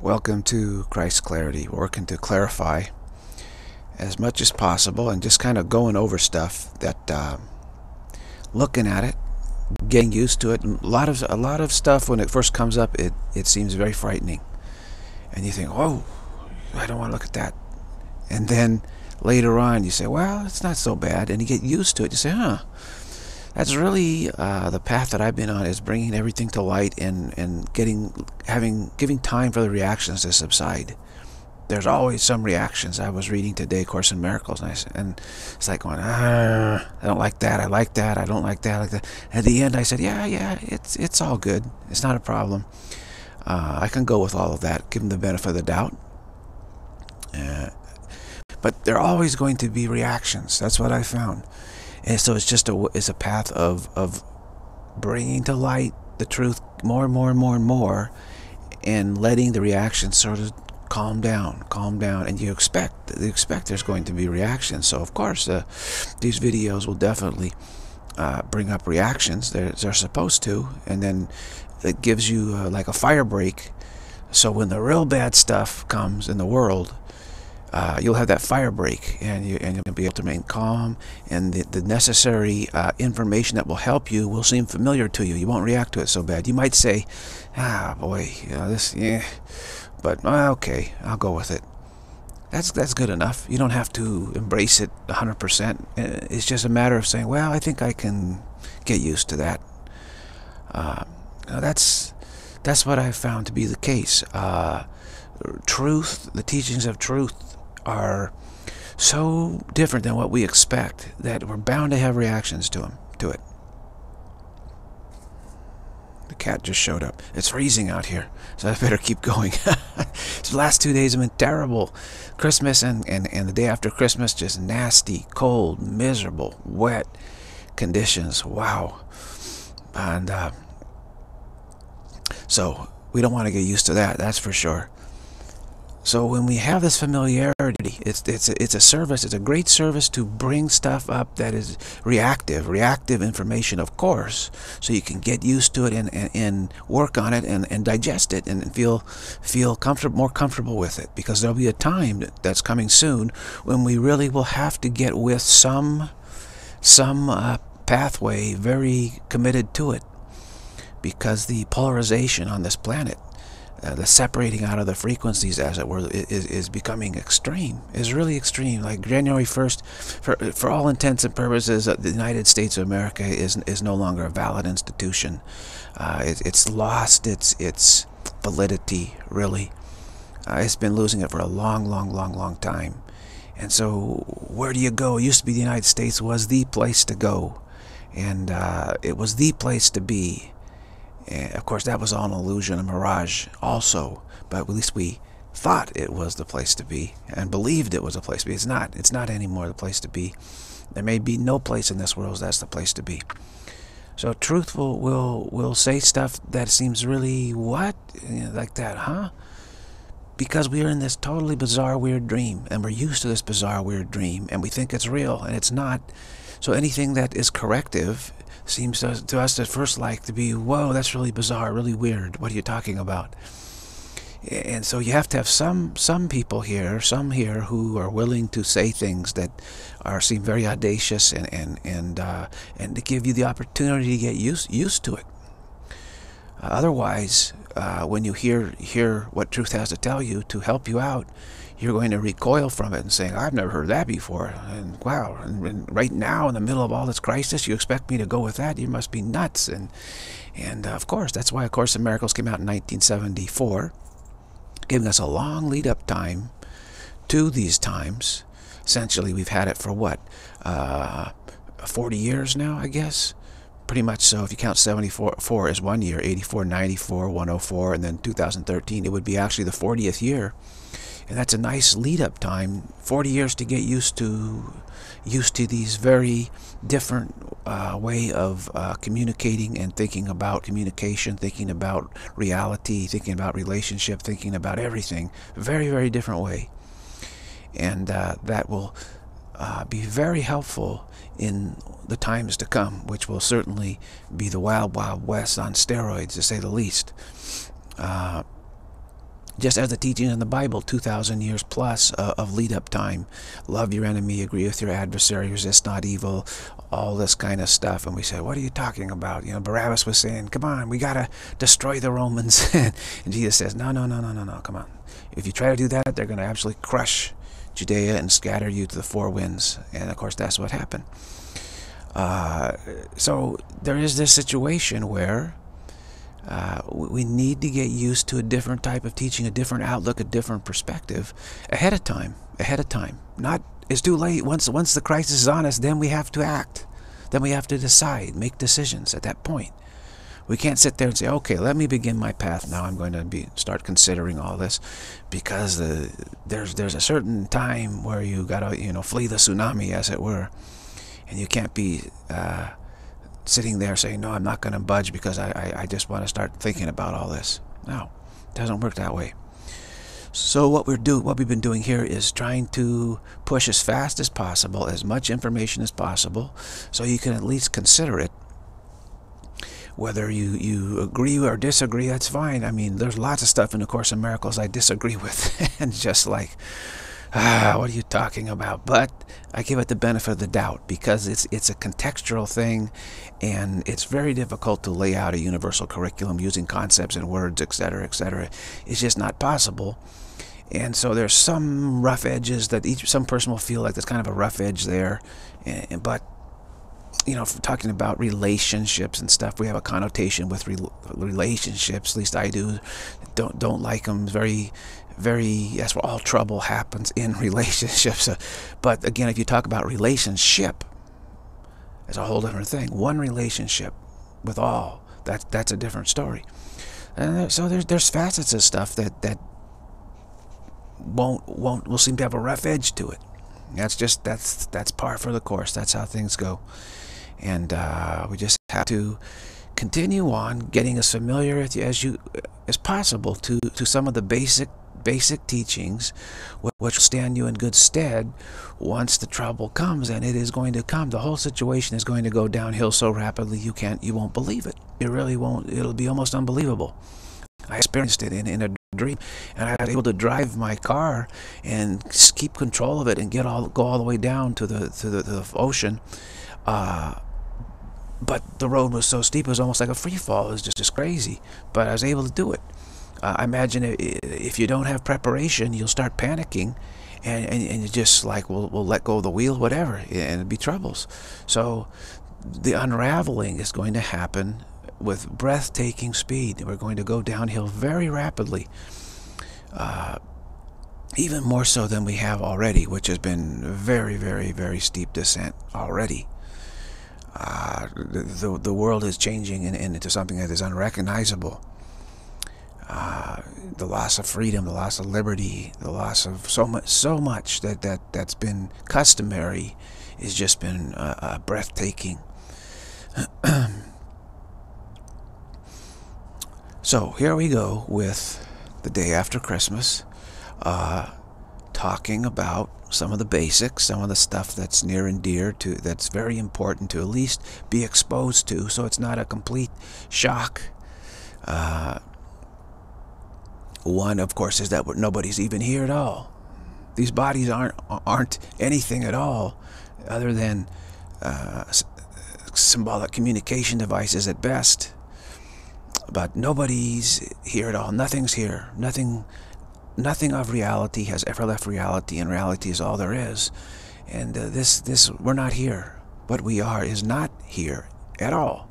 Welcome to Christ Clarity, working to clarify as much as possible and just kind of going over stuff that uh, looking at it, getting used to it. A lot of a lot of stuff when it first comes up, it it seems very frightening, and you think, "Whoa, I don't want to look at that." And then later on, you say, "Well, it's not so bad," and you get used to it. You say, "Huh." That's really uh, the path that I've been on is bringing everything to light and and getting having giving time for the reactions to subside. There's always some reactions. I was reading today Course in Miracles, and, I, and it's like going, ah, I don't like that. I like that. I don't like that. I like that. At the end, I said, yeah, yeah, it's it's all good. It's not a problem. Uh, I can go with all of that. Give them the benefit of the doubt. Uh, but there are always going to be reactions. That's what I found. And so it's just a it's a path of of bringing to light the truth more and more and more and more, and letting the reactions sort of calm down, calm down, and you expect you expect there's going to be reactions. So of course, uh, these videos will definitely uh, bring up reactions. They're they're supposed to, and then it gives you uh, like a fire break. So when the real bad stuff comes in the world, uh, you'll have that fire break and, you, and you'll be able to remain calm and the, the necessary uh, information that will help you will seem familiar to you. You won't react to it so bad. You might say, ah, boy, you know, this, yeah, but uh, okay, I'll go with it. That's, that's good enough. You don't have to embrace it 100%. Uh, it's just a matter of saying, well, I think I can get used to that. Uh, that's, that's what I found to be the case. Uh, truth, the teachings of truth are so different than what we expect that we're bound to have reactions to them to it. The cat just showed up. It's freezing out here, so I better keep going. the last two days have been terrible. Christmas and, and, and the day after Christmas, just nasty, cold, miserable, wet conditions. Wow. And uh, so we don't want to get used to that, that's for sure. So when we have this familiarity, it's it's a, it's a service. It's a great service to bring stuff up that is reactive, reactive information, of course, so you can get used to it and, and, and work on it and, and digest it and feel feel comfortable, more comfortable with it. Because there'll be a time that's coming soon when we really will have to get with some some uh, pathway very committed to it because the polarization on this planet uh, the separating out of the frequencies, as it were, is, is becoming extreme. Is really extreme. Like January 1st, for, for all intents and purposes, uh, the United States of America is, is no longer a valid institution. Uh, it, it's lost its, its validity, really. Uh, it's been losing it for a long, long, long, long time. And so, where do you go? It used to be the United States was the place to go. And uh, it was the place to be. And of course, that was all an illusion, a mirage also. But at least we thought it was the place to be and believed it was a place to be. It's not. It's not anymore the place to be. There may be no place in this world that's the place to be. So truth will, will, will say stuff that seems really, what? Like that, huh? Because we are in this totally bizarre, weird dream. And we're used to this bizarre, weird dream. And we think it's real, and it's not. So anything that is corrective seems to, to us at first like to be, whoa, that's really bizarre, really weird. What are you talking about? And so you have to have some some people here, some here who are willing to say things that are seem very audacious and and and uh, and to give you the opportunity to get used used to it. Otherwise, uh, when you hear hear what truth has to tell you to help you out, you're going to recoil from it and saying, I've never heard that before. And wow, and, and, right now in the middle of all this crisis, you expect me to go with that? You must be nuts. And, and uh, of course, that's why A Course in Miracles came out in 1974, giving us a long lead up time to these times. Essentially, we've had it for what? Uh, 40 years now, I guess? Pretty much so. If you count 74 as one year, 84, 94, 104, and then 2013, it would be actually the 40th year and that's a nice lead up time 40 years to get used to used to these very different uh, way of uh, communicating and thinking about communication thinking about reality thinking about relationship thinking about everything. Very very different way. And uh, that will uh, be very helpful in the times to come which will certainly be the wild wild west on steroids to say the least. Uh, just as the teachings in the Bible, 2,000 years plus uh, of lead-up time. Love your enemy, agree with your adversary, resist not evil, all this kind of stuff. And we said, what are you talking about? You know, Barabbas was saying, come on, we got to destroy the Romans. and Jesus says, no, no, no, no, no, no, come on. If you try to do that, they're going to absolutely crush Judea and scatter you to the four winds. And of course, that's what happened. Uh, so there is this situation where uh, we need to get used to a different type of teaching, a different outlook, a different perspective ahead of time. Ahead of time. Not it's too late. Once once the crisis is on us, then we have to act. Then we have to decide, make decisions at that point. We can't sit there and say, okay, let me begin my path now. I'm going to be start considering all this, because the, there's there's a certain time where you gotta you know flee the tsunami, as it were, and you can't be uh, sitting there saying, no, I'm not going to budge because I, I, I just want to start thinking about all this. No, it doesn't work that way. So what we're do, what we've been doing here is trying to push as fast as possible, as much information as possible, so you can at least consider it. Whether you, you agree or disagree, that's fine. I mean, there's lots of stuff in the Course in Miracles I disagree with. and just like, ah, what are you talking about? But I give it the benefit of the doubt because it's it's a contextual thing and it's very difficult to lay out a universal curriculum using concepts and words, etc., etc. It's just not possible. And so there's some rough edges that each some person will feel like there's kind of a rough edge there. And, but you know, talking about relationships and stuff, we have a connotation with re relationships. At least I do. Don't don't like them. Very very, that's where all trouble happens in relationships. but again, if you talk about relationship, it's a whole different thing. One relationship with all, that, that's a different story. And so there's, there's facets of stuff that, that won't, won't, will seem to have a rough edge to it. That's just, that's, that's par for the course. That's how things go. And uh, we just have to continue on getting as familiar as you as possible to, to some of the basic basic teachings which stand you in good stead once the trouble comes and it is going to come. The whole situation is going to go downhill so rapidly you can't you won't believe it. It really won't it'll be almost unbelievable. I experienced it in, in a dream and I was able to drive my car and keep control of it and get all go all the way down to the to the, to the ocean uh, but the road was so steep it was almost like a free fall. It was just, just crazy but I was able to do it uh, I imagine if you don't have preparation, you'll start panicking and, and, and you just like, we'll, we'll let go of the wheel, whatever, and it'll be troubles. So the unraveling is going to happen with breathtaking speed. We're going to go downhill very rapidly. Uh, even more so than we have already, which has been very, very, very steep descent already. Uh, the, the world is changing into something that is unrecognizable uh, the loss of freedom, the loss of liberty, the loss of so much, so much that that that's been customary, has just been uh, uh, breathtaking. so here we go with the day after Christmas, uh, talking about some of the basics, some of the stuff that's near and dear to, that's very important to at least be exposed to, so it's not a complete shock. Uh, one, of course, is that nobody's even here at all. These bodies aren't aren't anything at all other than uh, symbolic communication devices at best. But nobody's here at all. Nothing's here. Nothing, nothing of reality has ever left reality, and reality is all there is. And uh, this, this, we're not here. What we are is not here at all.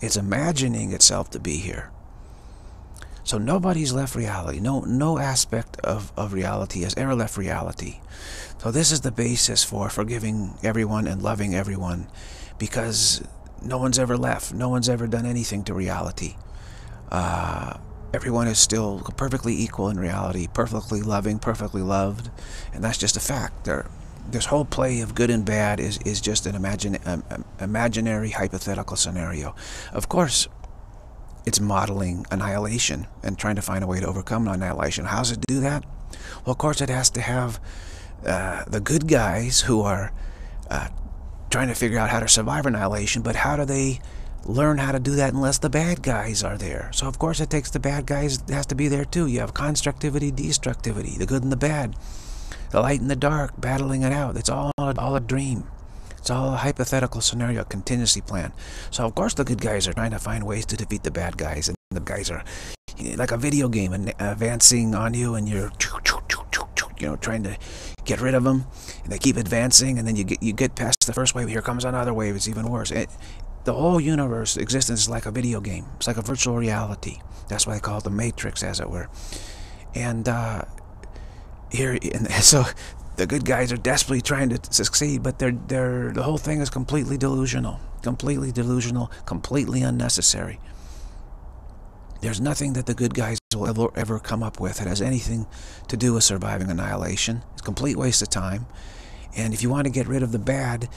It's imagining itself to be here. So nobody's left reality. No, no aspect of, of reality has ever left reality. So this is the basis for forgiving everyone and loving everyone because no one's ever left. No one's ever done anything to reality. Uh, everyone is still perfectly equal in reality, perfectly loving, perfectly loved, and that's just a fact. This whole play of good and bad is, is just an imagine, um, um imaginary hypothetical scenario. Of course, it's modeling annihilation and trying to find a way to overcome annihilation. How does it do that? Well, of course, it has to have uh, the good guys who are uh, trying to figure out how to survive annihilation, but how do they learn how to do that unless the bad guys are there. So of course it takes the bad guys, it has to be there too. You have constructivity, destructivity, the good and the bad, the light and the dark, battling it out. It's all, all a dream. It's all a hypothetical scenario, contingency plan. So of course the good guys are trying to find ways to defeat the bad guys, and the guys are like a video game and advancing on you, and you're you know trying to get rid of them, and they keep advancing, and then you get you get past the first wave. Here comes another wave. It's even worse. It, the whole universe existence is like a video game. It's like a virtual reality. That's why they call it the Matrix, as it were. And uh, here, and so the good guys are desperately trying to succeed, but they're they're the whole thing is completely delusional, completely delusional, completely unnecessary. There's nothing that the good guys will ever, ever come up with that has anything to do with surviving annihilation. It's a complete waste of time. And if you want to get rid of the bad,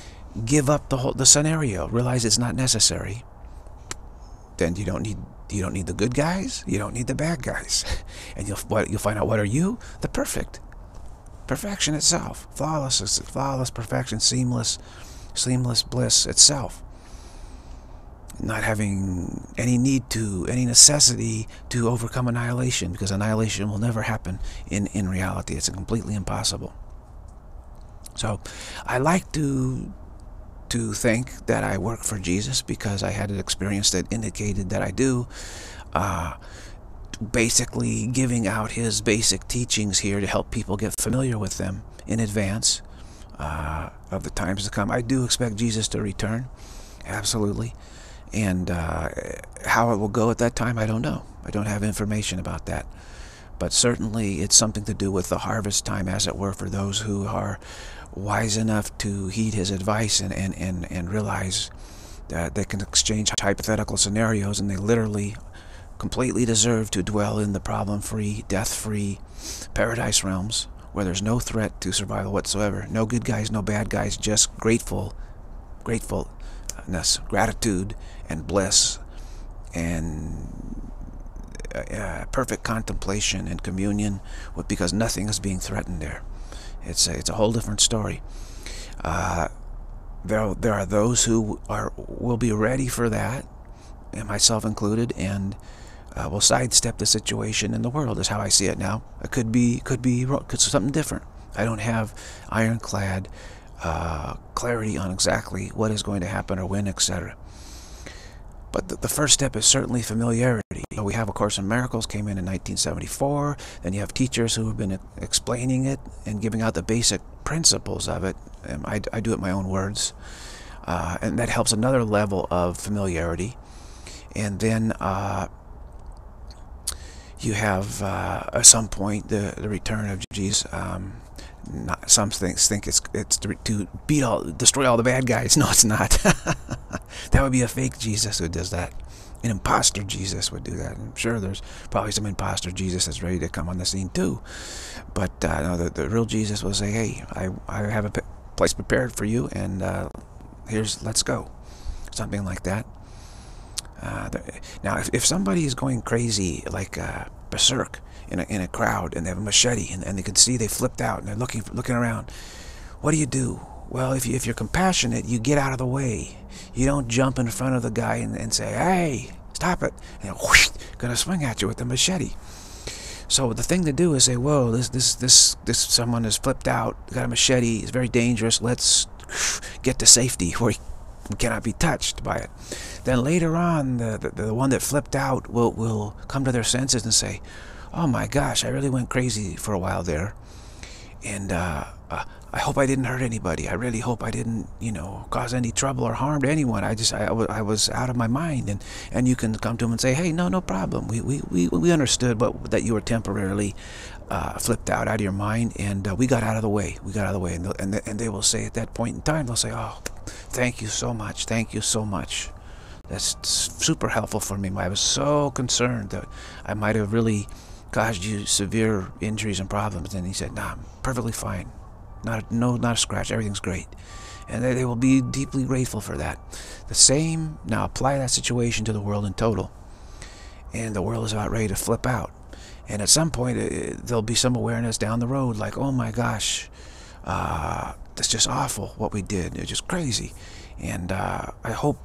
give up the whole the scenario. Realize it's not necessary. Then you don't need you don't need the good guys. You don't need the bad guys. And you'll you'll find out what are you? The perfect. Perfection itself. Flawless flawless perfection, seamless, seamless bliss itself. Not having any need to, any necessity to overcome annihilation, because annihilation will never happen in, in reality. It's completely impossible. So I like to to think that I work for Jesus because I had an experience that indicated that I do. Uh, basically giving out his basic teachings here to help people get familiar with them in advance uh, of the times to come. I do expect Jesus to return, absolutely. And uh, how it will go at that time, I don't know. I don't have information about that. But certainly it's something to do with the harvest time, as it were, for those who are wise enough to heed his advice and, and, and, and realize that they can exchange hypothetical scenarios and they literally completely deserve to dwell in the problem-free, death-free paradise realms where there's no threat to survival whatsoever. No good guys, no bad guys, just grateful, gratefulness, gratitude, and bliss, and uh, uh, perfect contemplation and communion with, because nothing is being threatened there. It's a, it's a whole different story. Uh, there, there are those who are will be ready for that, and myself included, and uh, will sidestep the situation in the world. Is how I see it now. It could be could be could something different. I don't have ironclad uh, clarity on exactly what is going to happen or when, etc. But the, the, first step is certainly familiarity. We have A Course in Miracles, came in in 1974. Then you have teachers who have been explaining it and giving out the basic principles of it. And I, I do it my own words. Uh, and that helps another level of familiarity. And then uh, you have, uh, at some point, the, the return of Jesus. Um, not, some things think it's it's to, to beat all, destroy all the bad guys. No, it's not. that would be a fake Jesus who does that. An imposter Jesus would do that. I'm sure there's probably some imposter Jesus that's ready to come on the scene too. But uh, no, the, the real Jesus will say, hey, I, I have a place prepared for you, and uh, here's, let's go. Something like that. Uh, now, if, if somebody is going crazy, like uh, berserk, in a, in a crowd and they have a machete and, and they can see they flipped out and they're looking looking around. What do you do? Well, if, you, if you're compassionate, you get out of the way. You don't jump in front of the guy and, and say, hey, stop it. And whoosh, gonna swing at you with the machete. So the thing to do is say, whoa, this, this, this, this someone has flipped out, got a machete, it's very dangerous, let's get to safety where he cannot be touched by it. Then later on, the, the, the one that flipped out will, will come to their senses and say, oh my gosh, I really went crazy for a while there. And uh, uh, I hope I didn't hurt anybody. I really hope I didn't, you know, cause any trouble or harm to anyone. I just, I, I was out of my mind. And, and you can come to them and say, hey, no, no problem. We, we, we, we understood that you were temporarily uh, flipped out, out of your mind. And uh, we got out of the way. We got out of the way. And, and, and they will say at that point in time, they'll say, oh, thank you so much. Thank you so much. That's super helpful for me. I was so concerned that I might have really caused you severe injuries and problems. And he said, nah, I'm perfectly fine. Not, no, not a scratch. Everything's great. And they, they will be deeply grateful for that. The same, now apply that situation to the world in total. And the world is about ready to flip out. And at some point, it, uh, there'll be some awareness down the road, like, oh my gosh, uh, that's just awful what we did. It's just crazy. And uh, I hope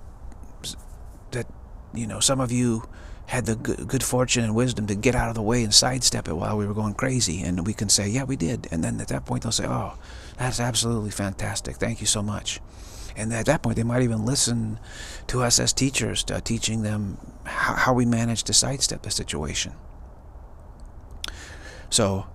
you know, some of you had the good fortune and wisdom to get out of the way and sidestep it while we were going crazy. And we can say, yeah, we did. And then at that point, they'll say, oh, that's absolutely fantastic. Thank you so much. And at that point, they might even listen to us as teachers, uh, teaching them how, how we manage to sidestep the situation. So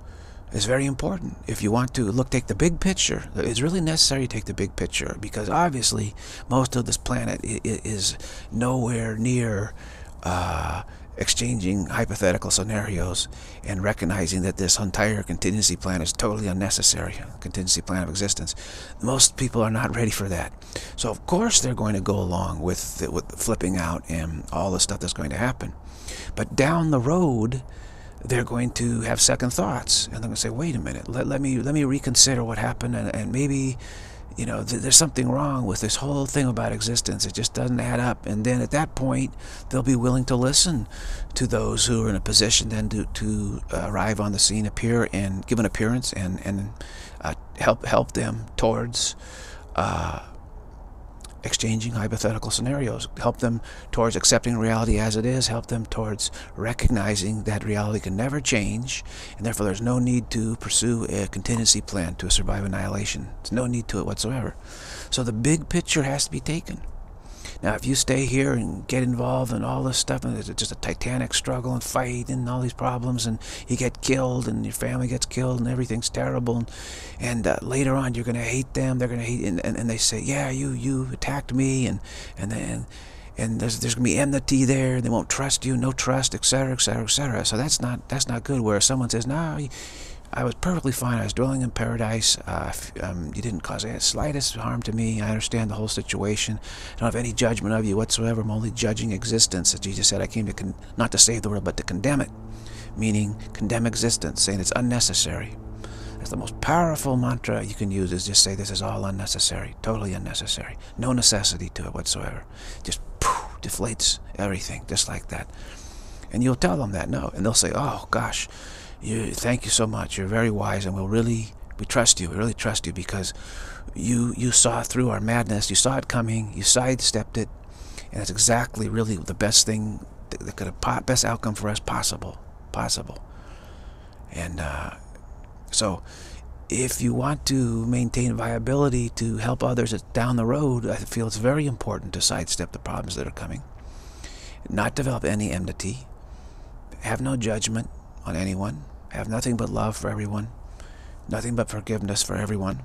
it's very important. If you want to look, take the big picture. It's really necessary to take the big picture because obviously most of this planet is nowhere near uh, exchanging hypothetical scenarios and recognizing that this entire contingency plan is totally unnecessary, contingency plan of existence. Most people are not ready for that. So of course they're going to go along with, with flipping out and all the stuff that's going to happen. But down the road, they're going to have second thoughts and they're going to say, wait a minute, let, let me let me reconsider what happened and, and maybe you know, th there's something wrong with this whole thing about existence. It just doesn't add up. And then at that point, they'll be willing to listen to those who are in a position then to, to arrive on the scene, appear, and give an appearance and, and uh, help, help them towards uh, exchanging hypothetical scenarios, help them towards accepting reality as it is, help them towards recognizing that reality can never change, and therefore there's no need to pursue a contingency plan to survive annihilation. There's no need to it whatsoever. So the big picture has to be taken. Now, if you stay here and get involved in all this stuff, and it's just a titanic struggle and fight and all these problems, and you get killed, and your family gets killed, and everything's terrible, and, and uh, later on you're going to hate them, they're going to hate, and, and, and they say, yeah, you you attacked me, and and then and there's there's gonna be enmity there. They won't trust you, no trust, etc., etc., etc. So that's not that's not good. Where someone says, "No, I was perfectly fine. I was dwelling in paradise. Uh, um, you didn't cause any slightest harm to me. I understand the whole situation. I don't have any judgment of you whatsoever. I'm only judging existence. As Jesus said, I came to not to save the world, but to condemn it, meaning condemn existence, saying it's unnecessary. That's the most powerful mantra you can use is just say this is all unnecessary, totally unnecessary. No necessity to it whatsoever. Just poof, deflates everything, just like that. And you'll tell them that, no. And they'll say, oh, gosh, you thank you so much. You're very wise, and we'll really we trust you. We really trust you because you you saw through our madness. You saw it coming. You sidestepped it, and that's exactly really the best thing that, that could have best outcome for us possible possible. And uh, so, if you want to maintain viability to help others down the road, I feel it's very important to sidestep the problems that are coming. Not develop any enmity. Have no judgment on anyone have nothing but love for everyone, nothing but forgiveness for everyone,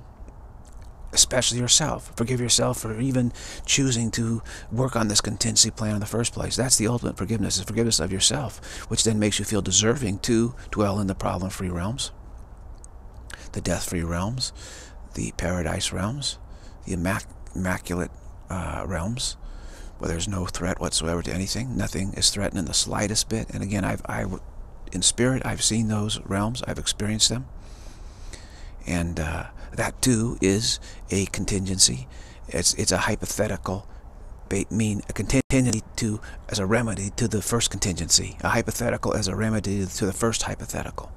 especially yourself. Forgive yourself for even choosing to work on this contingency plan in the first place. That's the ultimate forgiveness, is forgiveness of yourself, which then makes you feel deserving to dwell in the problem-free realms, the death-free realms, the paradise realms, the immac immaculate uh, realms, where there's no threat whatsoever to anything. Nothing is threatened in the slightest bit. And again, I've, I in spirit, I've seen those realms. I've experienced them. And uh, that too is a contingency. It's, it's a hypothetical, mean a contingency to as a remedy to the first contingency. A hypothetical as a remedy to the first hypothetical.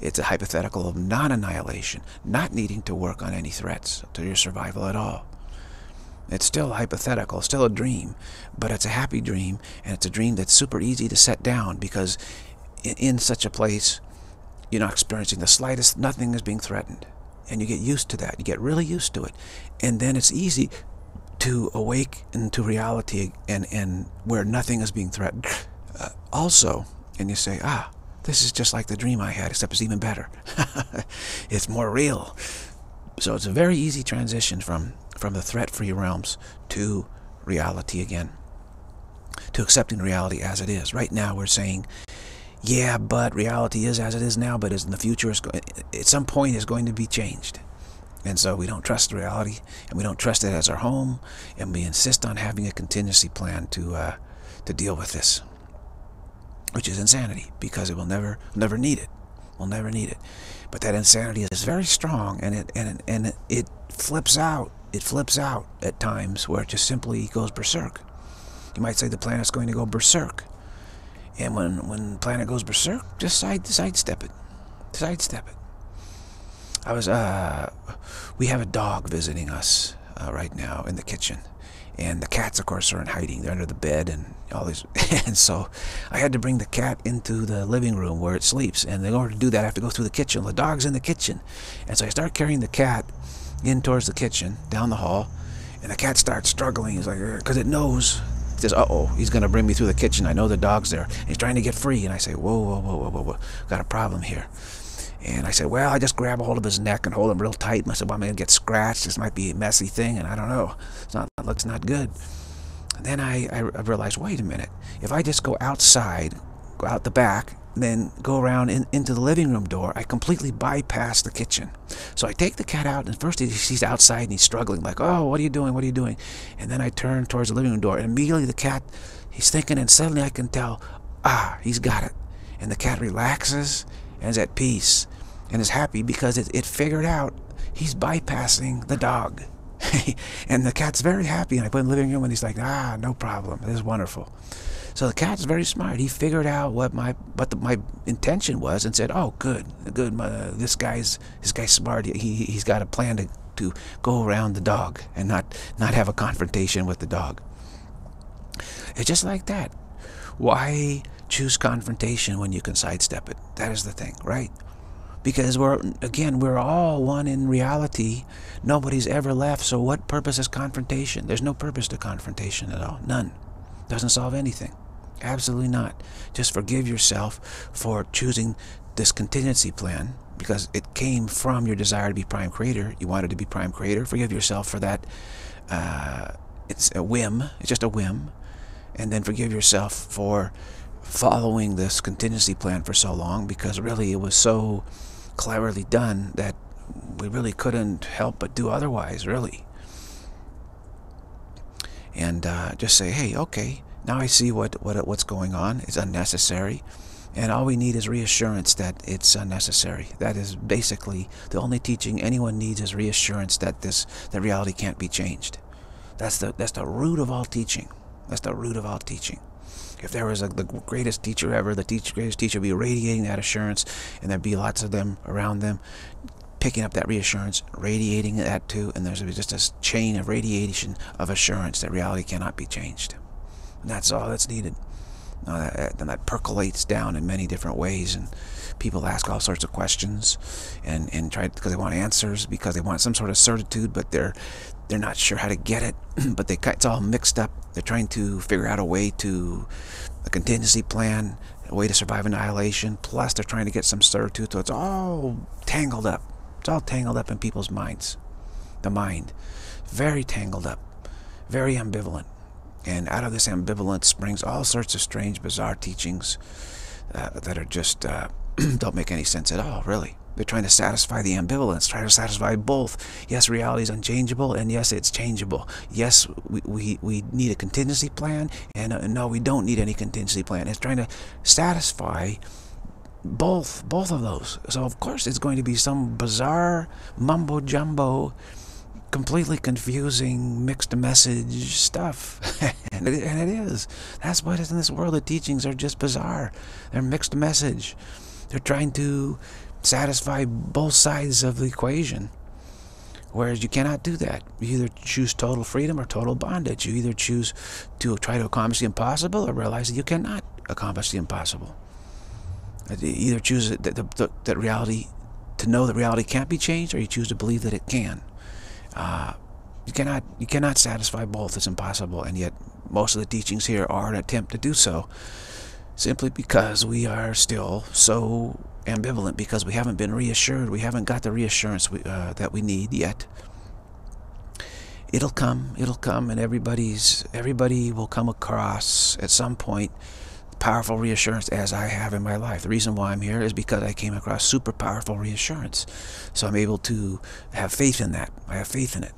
It's a hypothetical of non-annihilation, not needing to work on any threats to your survival at all. It's still hypothetical, still a dream, but it's a happy dream, and it's a dream that's super easy to set down because in such a place, you're not experiencing the slightest, nothing is being threatened. And you get used to that. You get really used to it. And then it's easy to awake into reality and, and where nothing is being threatened. Uh, also, and you say, ah, this is just like the dream I had, except it's even better. it's more real. So it's a very easy transition from, from the threat-free realms to reality again, to accepting reality as it is. Right now we're saying yeah, but reality is as it is now, but in the future, at some point is going to be changed. And so we don't trust reality, and we don't trust it as our home, and we insist on having a contingency plan to uh, to deal with this, which is insanity, because it will never never need it. We'll never need it. But that insanity is very strong, and it and and it, it flips out. It flips out at times where it just simply goes berserk. You might say the planet's going to go berserk. And when, when planet goes berserk, just side sidestep it. Sidestep it. I was, uh, we have a dog visiting us uh, right now in the kitchen. And the cats, of course, are in hiding. They're under the bed and all these. and so I had to bring the cat into the living room where it sleeps. And in order to do that, I have to go through the kitchen. The dog's in the kitchen. And so I start carrying the cat in towards the kitchen, down the hall. And the cat starts struggling. He's like, because it knows says, uh-oh, he's going to bring me through the kitchen. I know the dog's there. He's trying to get free. And I say, whoa, whoa, whoa, whoa, whoa, whoa. Got a problem here. And I said, well, I just grab a hold of his neck and hold him real tight. And I said, well, I'm going to get scratched. This might be a messy thing. And I don't know. It's not, it looks not good. And then I, I realized, wait a minute. If I just go outside, go out the back, then go around in, into the living room door, I completely bypass the kitchen. So I take the cat out, and first he's outside and he's struggling, like, oh, what are you doing? What are you doing? And then I turn towards the living room door, and immediately the cat, he's thinking, and suddenly I can tell, ah, he's got it. And the cat relaxes and is at peace and is happy because it, it figured out he's bypassing the dog. and the cat's very happy, and I put him in the living room, and he's like, ah, no problem. This is wonderful. So the cat's very smart. He figured out what my what the, my intention was and said, "Oh, good, good. Uh, this guy's this guy's smart. He he's got a plan to to go around the dog and not not have a confrontation with the dog." It's just like that. Why choose confrontation when you can sidestep it? That is the thing, right? Because we're again we're all one in reality. Nobody's ever left. So what purpose is confrontation? There's no purpose to confrontation at all. None. Doesn't solve anything. Absolutely not. Just forgive yourself for choosing this contingency plan because it came from your desire to be prime creator. You wanted to be prime creator. Forgive yourself for that. Uh, it's a whim. It's just a whim. And then forgive yourself for following this contingency plan for so long because really it was so cleverly done that we really couldn't help but do otherwise, really and uh, just say, hey, okay, now I see what, what what's going on. It's unnecessary. And all we need is reassurance that it's unnecessary. That is basically the only teaching anyone needs is reassurance that this that reality can't be changed. That's the that's the root of all teaching. That's the root of all teaching. If there was a, the greatest teacher ever, the teach, greatest teacher would be radiating that assurance, and there'd be lots of them around them, picking up that reassurance, radiating that too, and there's just a chain of radiation of assurance that reality cannot be changed. And that's all that's needed. Uh, that, then that percolates down in many different ways, and people ask all sorts of questions, and and try because they want answers, because they want some sort of certitude, but they're they're not sure how to get it. but they it's all mixed up. They're trying to figure out a way to a contingency plan, a way to survive annihilation. Plus, they're trying to get some certitude, so it's all tangled up. It's all tangled up in people's minds. The mind. Very tangled up. Very ambivalent. And out of this ambivalence springs all sorts of strange, bizarre teachings uh, that are just, uh, don't make any sense at all, really. They're trying to satisfy the ambivalence, trying to satisfy both. Yes, reality is unchangeable, and yes, it's changeable. Yes, we, we, we need a contingency plan, and uh, no, we don't need any contingency plan. It's trying to satisfy both both of those. So of course it's going to be some bizarre mumbo jumbo completely confusing mixed message stuff. And, it, and it is. That's what is in this world the teachings are just bizarre. They're mixed message. They're trying to satisfy both sides of the equation. Whereas you cannot do that. You either choose total freedom or total bondage. You either choose to try to accomplish the impossible or realize that you cannot accomplish the impossible either choose that, that, that reality, to know that reality can't be changed, or you choose to believe that it can. Uh, you cannot you cannot satisfy both. It's impossible, and yet most of the teachings here are an attempt to do so, simply because we are still so ambivalent because we haven't been reassured. We haven't got the reassurance we, uh, that we need yet. It'll come. It'll come, and everybody's everybody will come across at some point powerful reassurance as I have in my life. The reason why I'm here is because I came across super powerful reassurance. So I'm able to have faith in that. I have faith in it.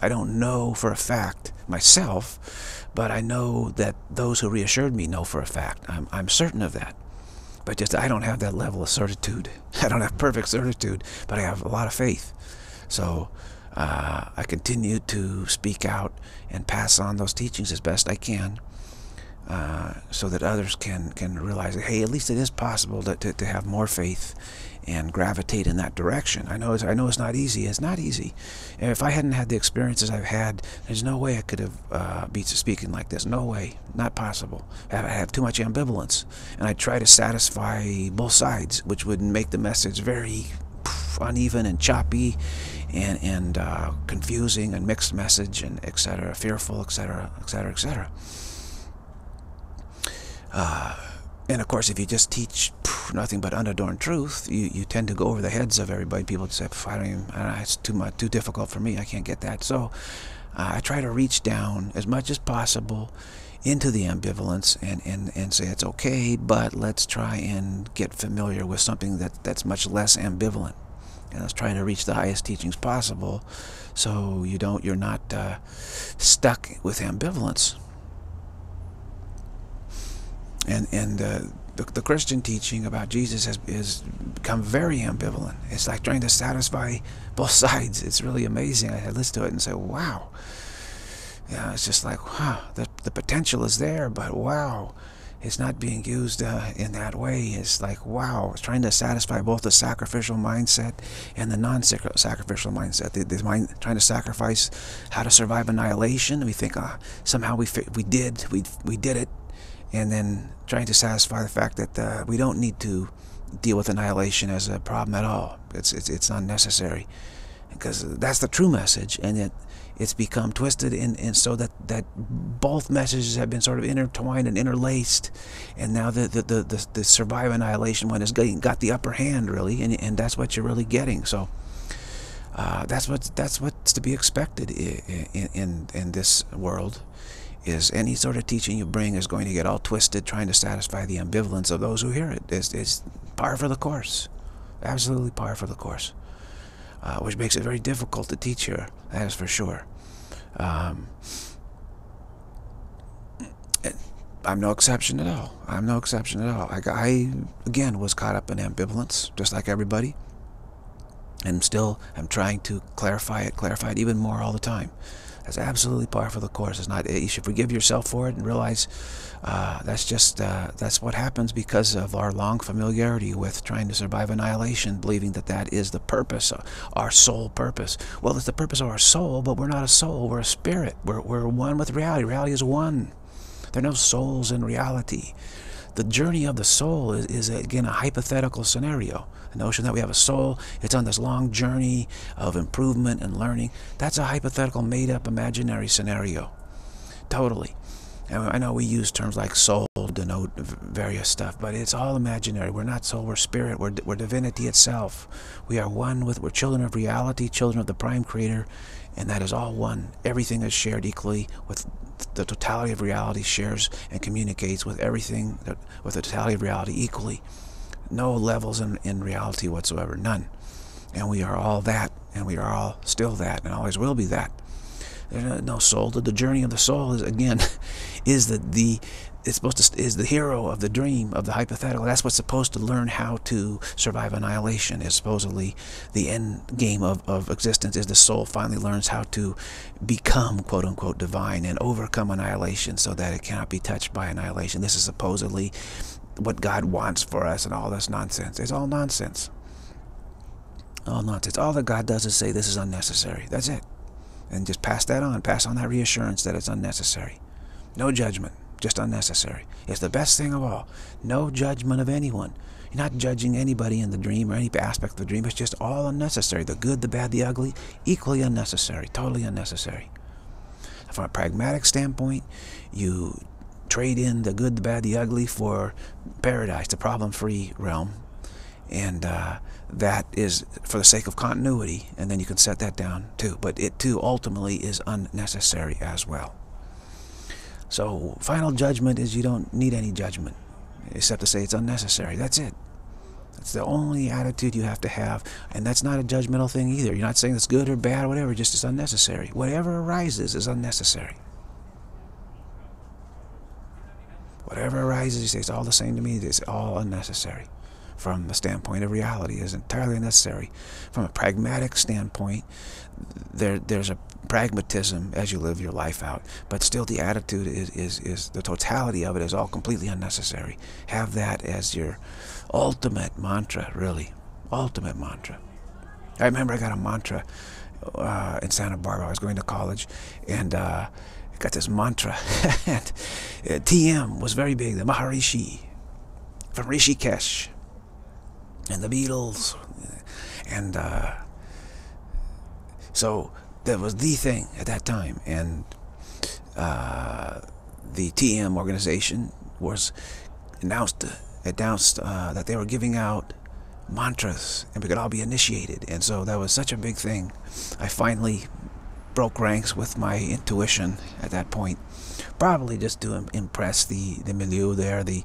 I don't know for a fact myself, but I know that those who reassured me know for a fact. I'm, I'm certain of that. But just I don't have that level of certitude. I don't have perfect certitude, but I have a lot of faith. So uh, I continue to speak out and pass on those teachings as best I can. Uh, so that others can can realize that hey, at least it is possible to, to, to have more faith and gravitate in that direction. I know it's, I know it's not easy. It's not easy. If I hadn't had the experiences I've had, there's no way I could have uh, be speaking like this. No way. Not possible. I have, I have too much ambivalence. And I try to satisfy both sides, which would make the message very uneven and choppy and, and uh, confusing and mixed message and etc., fearful, etc., etc., etc. And of course, if you just teach nothing but unadorned truth, you, you tend to go over the heads of everybody. People say, I don't even, it's too much, too difficult for me. I can't get that. So uh, I try to reach down as much as possible into the ambivalence and, and, and say it's okay, but let's try and get familiar with something that, that's much less ambivalent. And let's try to reach the highest teachings possible so you don't, you're not uh, stuck with ambivalence and and uh, the, the Christian teaching about Jesus has, has become very ambivalent. It's like trying to satisfy both sides. It's really amazing. I listen to it and say, wow. Yeah, it's just like, wow, the, the potential is there, but wow, it's not being used uh, in that way. It's like, wow, it's trying to satisfy both the sacrificial mindset and the non-sacrificial mindset. The, the mind trying to sacrifice how to survive annihilation. We think, uh, somehow we we did, we we did it, and then trying to satisfy the fact that uh, we don't need to deal with annihilation as a problem at all. It's, it's, it's unnecessary because that's the true message and it, it's become twisted and, and so that, that both messages have been sort of intertwined and interlaced and now the, the, the, the, the survive annihilation one has got the upper hand really and, and that's what you're really getting. So uh, that's, what, that's what's to be expected in, in, in this world is any sort of teaching you bring is going to get all twisted trying to satisfy the ambivalence of those who hear it. It's, it's par for the course. Absolutely par for the course. Uh, which makes it very difficult to teach here, that is for sure. Um, I'm no exception at all. I'm no exception at all. I, I, again, was caught up in ambivalence, just like everybody. And still, I'm trying to clarify it, clarify it even more all the time. That's absolutely par for the course. It's not. You should forgive yourself for it and realize uh, that's just uh, that's what happens because of our long familiarity with trying to survive annihilation, believing that that is the purpose, uh, our sole purpose. Well, it's the purpose of our soul, but we're not a soul. We're a spirit. We're we're one with reality. Reality is one. There are no souls in reality. The journey of the soul is, is again a hypothetical scenario. The notion that we have a soul, it's on this long journey of improvement and learning. That's a hypothetical, made-up, imaginary scenario. Totally. And I know we use terms like soul to denote various stuff, but it's all imaginary. We're not soul, we're spirit, we're, we're divinity itself. We are one with, we're children of reality, children of the prime creator, and that is all one. Everything is shared equally with the totality of reality shares and communicates with everything, with the totality of reality equally no levels in, in reality whatsoever, none. And we are all that, and we are all still that, and always will be that. There's no soul. The journey of the soul is again, is the the it's supposed to is the hero of the dream of the hypothetical. That's what's supposed to learn how to survive annihilation. Is supposedly the end game of, of existence is the soul finally learns how to become quote unquote divine and overcome annihilation so that it cannot be touched by annihilation. This is supposedly what God wants for us and all this nonsense. It's all nonsense. All nonsense. All that God does is say this is unnecessary. That's it. And just pass that on. Pass on that reassurance that it's unnecessary. No judgment. Just unnecessary. It's the best thing of all. No judgment of anyone. You're not judging anybody in the dream or any aspect of the dream. It's just all unnecessary. The good, the bad, the ugly, equally unnecessary. Totally unnecessary. From a pragmatic standpoint, you trade in the good, the bad, the ugly for paradise, the problem-free realm. And uh, that is for the sake of continuity, and then you can set that down too. But it too ultimately is unnecessary as well. So final judgment is you don't need any judgment, except to say it's unnecessary. That's it. That's the only attitude you have to have. And that's not a judgmental thing either. You're not saying it's good or bad or whatever, just it's unnecessary. Whatever arises is unnecessary. Whatever arises, you say, it's all the same to me. It's all unnecessary. From the standpoint of reality, is entirely unnecessary. From a pragmatic standpoint, there there's a pragmatism as you live your life out. But still the attitude is, is, is the totality of it is all completely unnecessary. Have that as your ultimate mantra, really. ultimate mantra. I remember I got a mantra uh, in Santa Barbara. I was going to college, and uh, I got this mantra. and uh, TM was very big. The Maharishi from Rishikesh, and the Beatles, and uh, so that was the thing at that time. And uh, the TM organization was announced announced uh, that they were giving out mantras and we could all be initiated. And so that was such a big thing. I finally broke ranks with my intuition at that point. Probably just to impress the, the milieu there, the,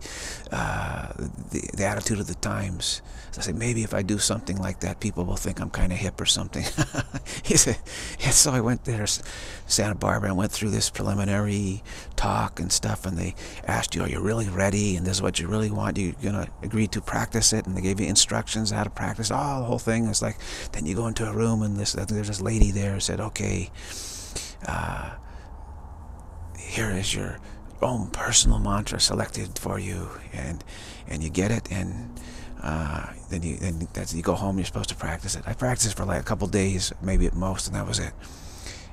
uh, the, the attitude of the times. So I said, maybe if I do something like that, people will think I'm kind of hip or something. he said, yeah, so I went there, Santa Barbara, and went through this preliminary talk and stuff, and they asked you, are you really ready? And this is what you really want. You're going to agree to practice it, and they gave you instructions how to practice. Oh, the whole thing is like, then you go into a room, and this, there's this lady there said, okay, uh, here is your own personal mantra selected for you, and and you get it, and uh, then you then that's, you go home. You're supposed to practice it. I practiced for like a couple days, maybe at most, and that was it.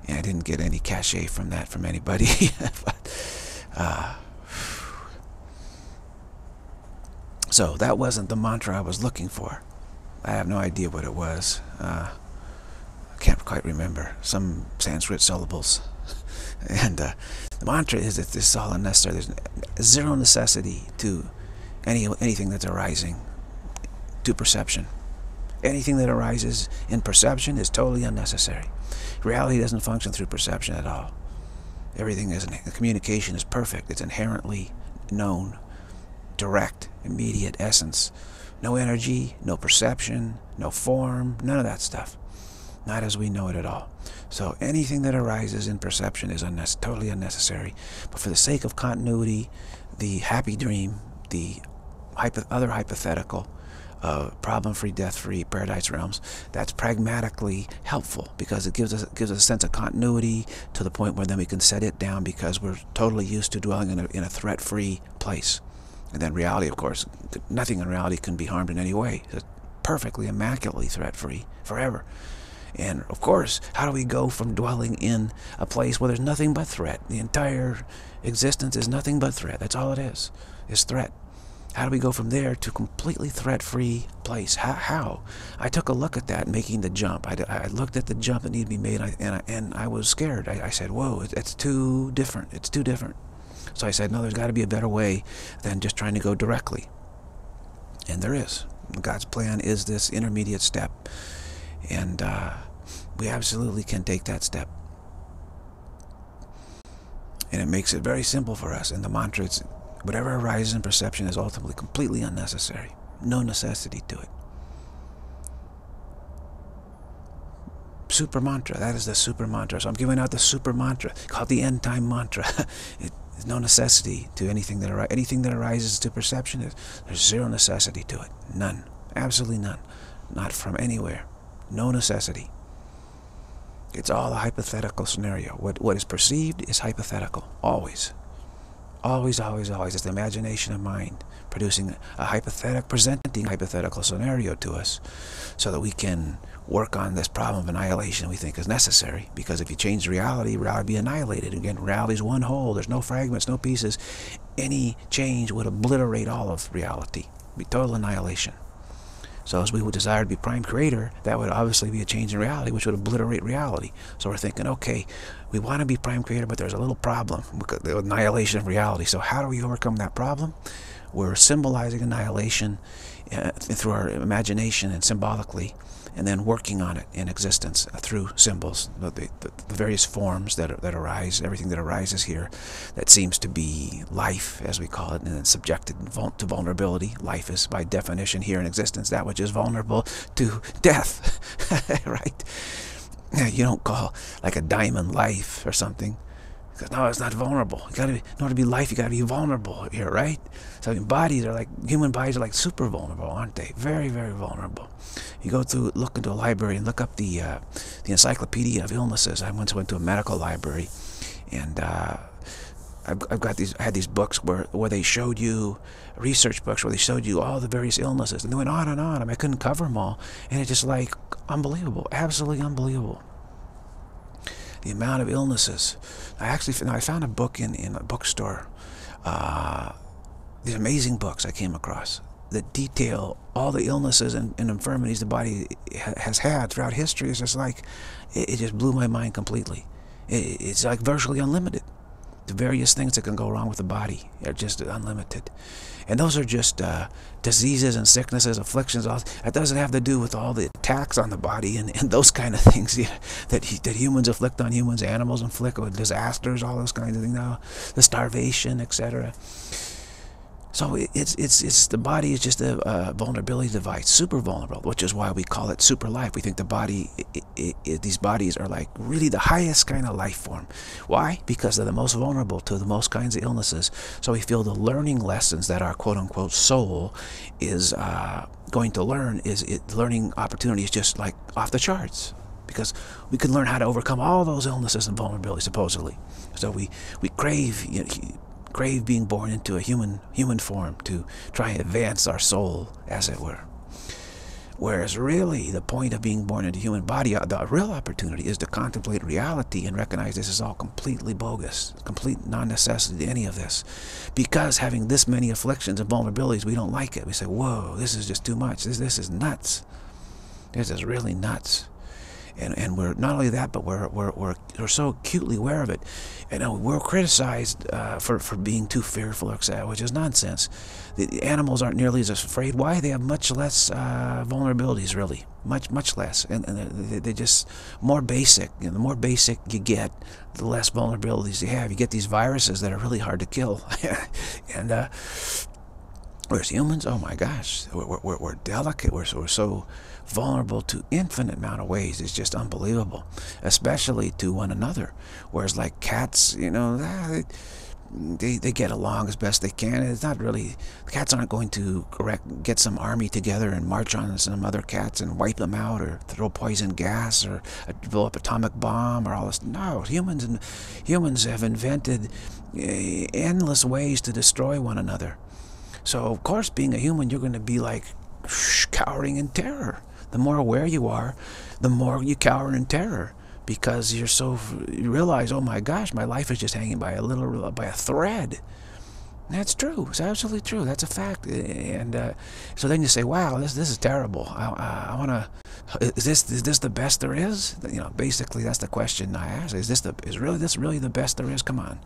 And I didn't get any cachet from that from anybody. but, uh, so that wasn't the mantra I was looking for. I have no idea what it was. Uh, I can't quite remember. Some Sanskrit syllables. and uh, the mantra is that this is all unnecessary. There's zero necessity to any anything that's arising to perception. Anything that arises in perception is totally unnecessary. Reality doesn't function through perception at all. Everything is, the communication is perfect. It's inherently known, direct, immediate essence. No energy, no perception, no form, none of that stuff. Not as we know it at all. So anything that arises in perception is totally unnecessary. But for the sake of continuity, the happy dream, the hypo other hypothetical, uh, problem-free, death-free paradise realms, that's pragmatically helpful because it gives us gives us a sense of continuity to the point where then we can set it down because we're totally used to dwelling in a, in a threat-free place. And then reality, of course, nothing in reality can be harmed in any way. It's perfectly, immaculately threat-free forever. And of course, how do we go from dwelling in a place where there's nothing but threat? The entire existence is nothing but threat. That's all it is, is threat. How do we go from there to completely threat-free place? How, how? I took a look at that, making the jump. I, I looked at the jump that needed to be made, and I, and I was scared. I, I said, whoa, it, it's too different. It's too different. So I said, no, there's got to be a better way than just trying to go directly. And there is. God's plan is this intermediate step. And uh, we absolutely can take that step. And it makes it very simple for us. And the mantra, it's Whatever arises in perception is ultimately completely unnecessary. No necessity to it. Super mantra. That is the super mantra. So I'm giving out the super mantra called the end time mantra. it, there's no necessity to anything that. Anything that arises to perception, there's, there's zero necessity to it. None. Absolutely none. Not from anywhere. No necessity. It's all a hypothetical scenario. What, what is perceived is hypothetical. Always. Always, always, always. It's the imagination of mind producing a hypothetical, presenting hypothetical scenario to us so that we can work on this problem of annihilation we think is necessary. Because if you change reality, reality would be annihilated. Again, reality is one whole. There's no fragments, no pieces. Any change would obliterate all of reality. be total annihilation. So as we would desire to be prime creator, that would obviously be a change in reality, which would obliterate reality. So we're thinking, okay, we want to be prime creator, but there's a little problem, the annihilation of reality. So how do we overcome that problem? We're symbolizing annihilation uh, through our imagination and symbolically and then working on it in existence uh, through symbols, the, the, the, various forms that, that arise, everything that arises here that seems to be life, as we call it, and then subjected to vulnerability. Life is, by definition, here in existence, that which is vulnerable to death, right? You don't call like a diamond life or something. No, it's not vulnerable. You gotta in order to be life, you gotta be vulnerable here, right? So bodies are like, human bodies are like super vulnerable, aren't they? Very, very vulnerable. You go through, look into a library and look up the, uh, the Encyclopedia of Illnesses. I once went to a medical library and uh, I've, I've got these, I had these books where, where they showed you, research books where they showed you all the various illnesses, and they went on and on. I mean, I couldn't cover them all, and it's just like unbelievable, absolutely unbelievable. The amount of illnesses. I actually, I found a book in, in a bookstore, uh, these amazing books I came across that detail all the illnesses and, and infirmities the body ha has had throughout history. It's just like, it, it just blew my mind completely. It, it's like virtually unlimited the various things that can go wrong with the body are just unlimited. And those are just uh, diseases and sicknesses, afflictions. All that doesn't have to do with all the attacks on the body and, and those kind of things that that humans afflict on humans, animals inflict with disasters, all those kinds of things. Now, the starvation, etc. So it's it's it's the body is just a, a, vulnerability device, super vulnerable, which is why we call it super life. We think the body, it, it, it, these bodies are like really the highest kind of life form. Why? Because they're the most vulnerable to the most kinds of illnesses. So we feel the learning lessons that our quote unquote soul is uh, going to learn is it, learning opportunities just like off the charts because we can learn how to overcome all those illnesses and vulnerabilities supposedly. So we we crave. You know, crave being born into a human human form to try and advance our soul, as it were. Whereas really, the point of being born into a human body, uh, the real opportunity is to contemplate reality and recognize this is all completely bogus, complete non-necessity to any of this. Because having this many afflictions and vulnerabilities, we don't like it. We say, whoa, this is just too much. This, this is nuts. This is really nuts and and we're not only that, but we're we're we're, we're so acutely aware of it, and we're criticized uh, for for being too fearful, etc., which is nonsense. The animals aren't nearly as afraid. Why? They have much less uh, vulnerabilities, really, much much less, and, and they're just more basic. You know, the more basic you get, the less vulnerabilities you have. You get these viruses that are really hard to kill, and. Uh, Whereas humans, oh my gosh, we're, we're, we're delicate. We're, we're so vulnerable to infinite amount of ways. It's just unbelievable, especially to one another. Whereas like cats, you know, ah, they, they get along as best they can. It's not really, cats aren't going to correct, get some army together and march on some other cats and wipe them out or throw poison gas or develop atomic bomb or all this. No, humans, and humans have invented eh, endless ways to destroy one another. So, of course, being a human, you're going to be like cowering in terror. The more aware you are, the more you cower in terror because you're so, you realize, oh my gosh, my life is just hanging by a little, by a thread. That's true. It's absolutely true. That's a fact. And uh, so then you say, "Wow, this this is terrible. I, I, I want to. Is this is this the best there is? You know, basically that's the question I ask. Is this the is really this really the best there is? Come on.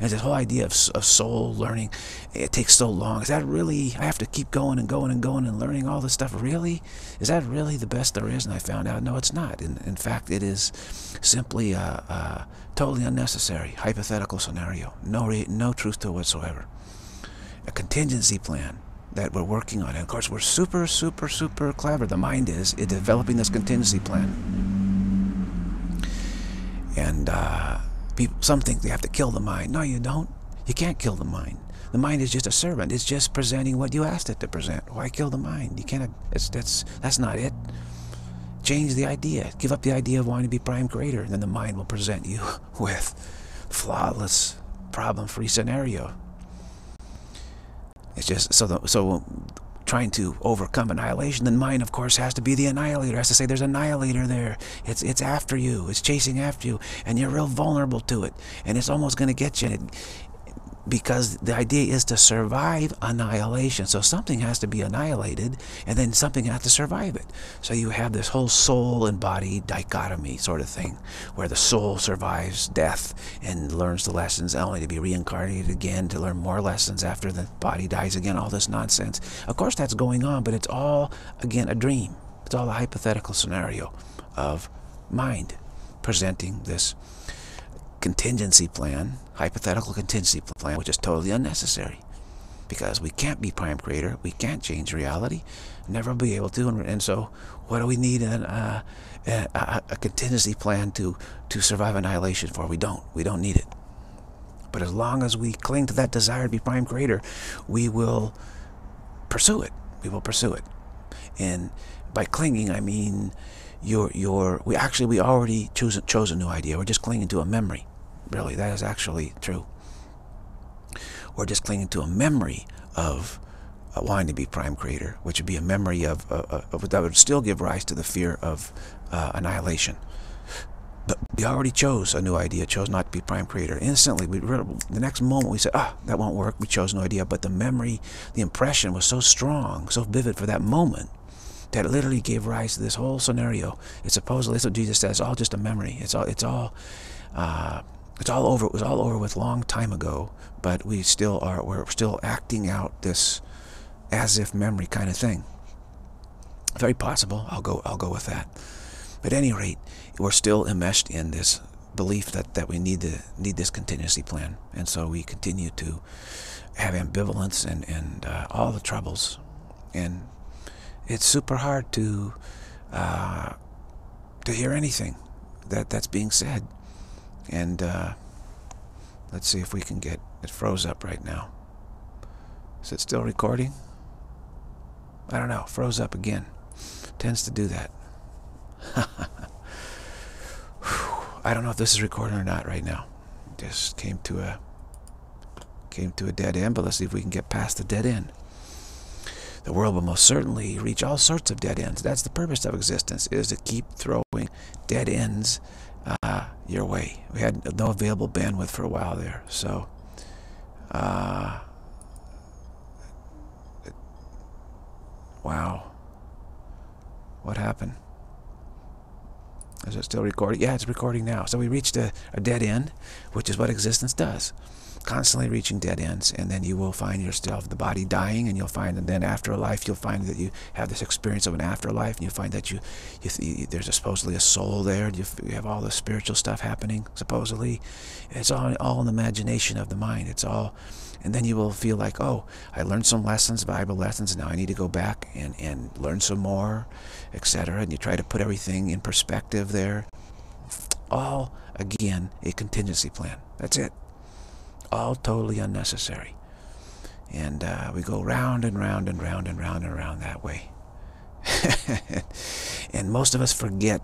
And this whole idea of, of soul learning, it takes so long. Is that really? I have to keep going and going and going and learning all this stuff. Really? Is that really the best there is? And I found out no, it's not. In in fact, it is simply a, a totally unnecessary hypothetical scenario. No no truth to it whatsoever a contingency plan that we're working on. And of course, we're super, super, super clever. The mind is in developing this contingency plan. And uh, people, some think they have to kill the mind. No, you don't. You can't kill the mind. The mind is just a servant. It's just presenting what you asked it to present. Why kill the mind? You can't. That's that's not it. Change the idea. Give up the idea of wanting to be prime creator, and then the mind will present you with flawless, problem-free scenario. It's just so the, so trying to overcome annihilation, then mine, of course, has to be the annihilator. Has to say there's an annihilator there. It's it's after you. It's chasing after you, and you're real vulnerable to it, and it's almost going to get you. It, because the idea is to survive annihilation. So something has to be annihilated, and then something has to survive it. So you have this whole soul and body dichotomy sort of thing, where the soul survives death and learns the lessons, only to be reincarnated again to learn more lessons after the body dies again, all this nonsense. Of course that's going on, but it's all, again, a dream. It's all a hypothetical scenario of mind presenting this contingency plan, hypothetical contingency plan, which is totally unnecessary. Because we can't be prime creator, we can't change reality, never be able to, and, and so what do we need an, uh, a, a, a contingency plan to, to survive annihilation for? We don't. We don't need it. But as long as we cling to that desire to be prime creator, we will pursue it. We will pursue it. And by clinging, I mean your your we actually we already choose chose a new idea. We're just clinging to a memory. Really, that is actually true. We're just clinging to a memory of uh, wanting to be prime creator, which would be a memory of, uh, uh of that would still give rise to the fear of uh, annihilation. But we already chose a new idea, chose not to be prime creator. Instantly, we the next moment we said, ah, that won't work. We chose no idea. But the memory, the impression was so strong, so vivid for that moment that literally gave rise to this whole scenario. It's supposedly, that's what Jesus says, all just a memory. It's all, it's all, uh, it's all over. It was all over with long time ago, but we still are, we're still acting out this as if memory kind of thing. Very possible. I'll go, I'll go with that. But at any rate, we're still enmeshed in this belief that, that we need to need this contingency plan. And so we continue to have ambivalence and, and uh, all the troubles. And it's super hard to uh, to hear anything that, that's being said. And uh, let's see if we can get it froze up right now. Is it still recording? I don't know. Froze up again. Tends to do that. I don't know if this is recording or not right now. Just came to a came to a dead end, but let's see if we can get past the dead end. The world will most certainly reach all sorts of dead ends. That's the purpose of existence, is to keep throwing dead ends uh, your way. We had no available bandwidth for a while there, so uh, wow. What happened? Is it still recording? Yeah, it's recording now. So we reached a, a dead end, which is what existence does. Constantly reaching dead ends, and then you will find yourself, the body dying, and you'll find, and then after a life, you'll find that you have this experience of an afterlife, and you find that you, you there's a, supposedly a soul there, you, you have all the spiritual stuff happening, supposedly. It's all, all the imagination of the mind. It's all and then you will feel like, oh, I learned some lessons, valuable lessons, now I need to go back and, and learn some more, etc. And you try to put everything in perspective there. All, again, a contingency plan. That's it. All totally unnecessary. And uh, we go round and round and round and round and round that way. and most of us forget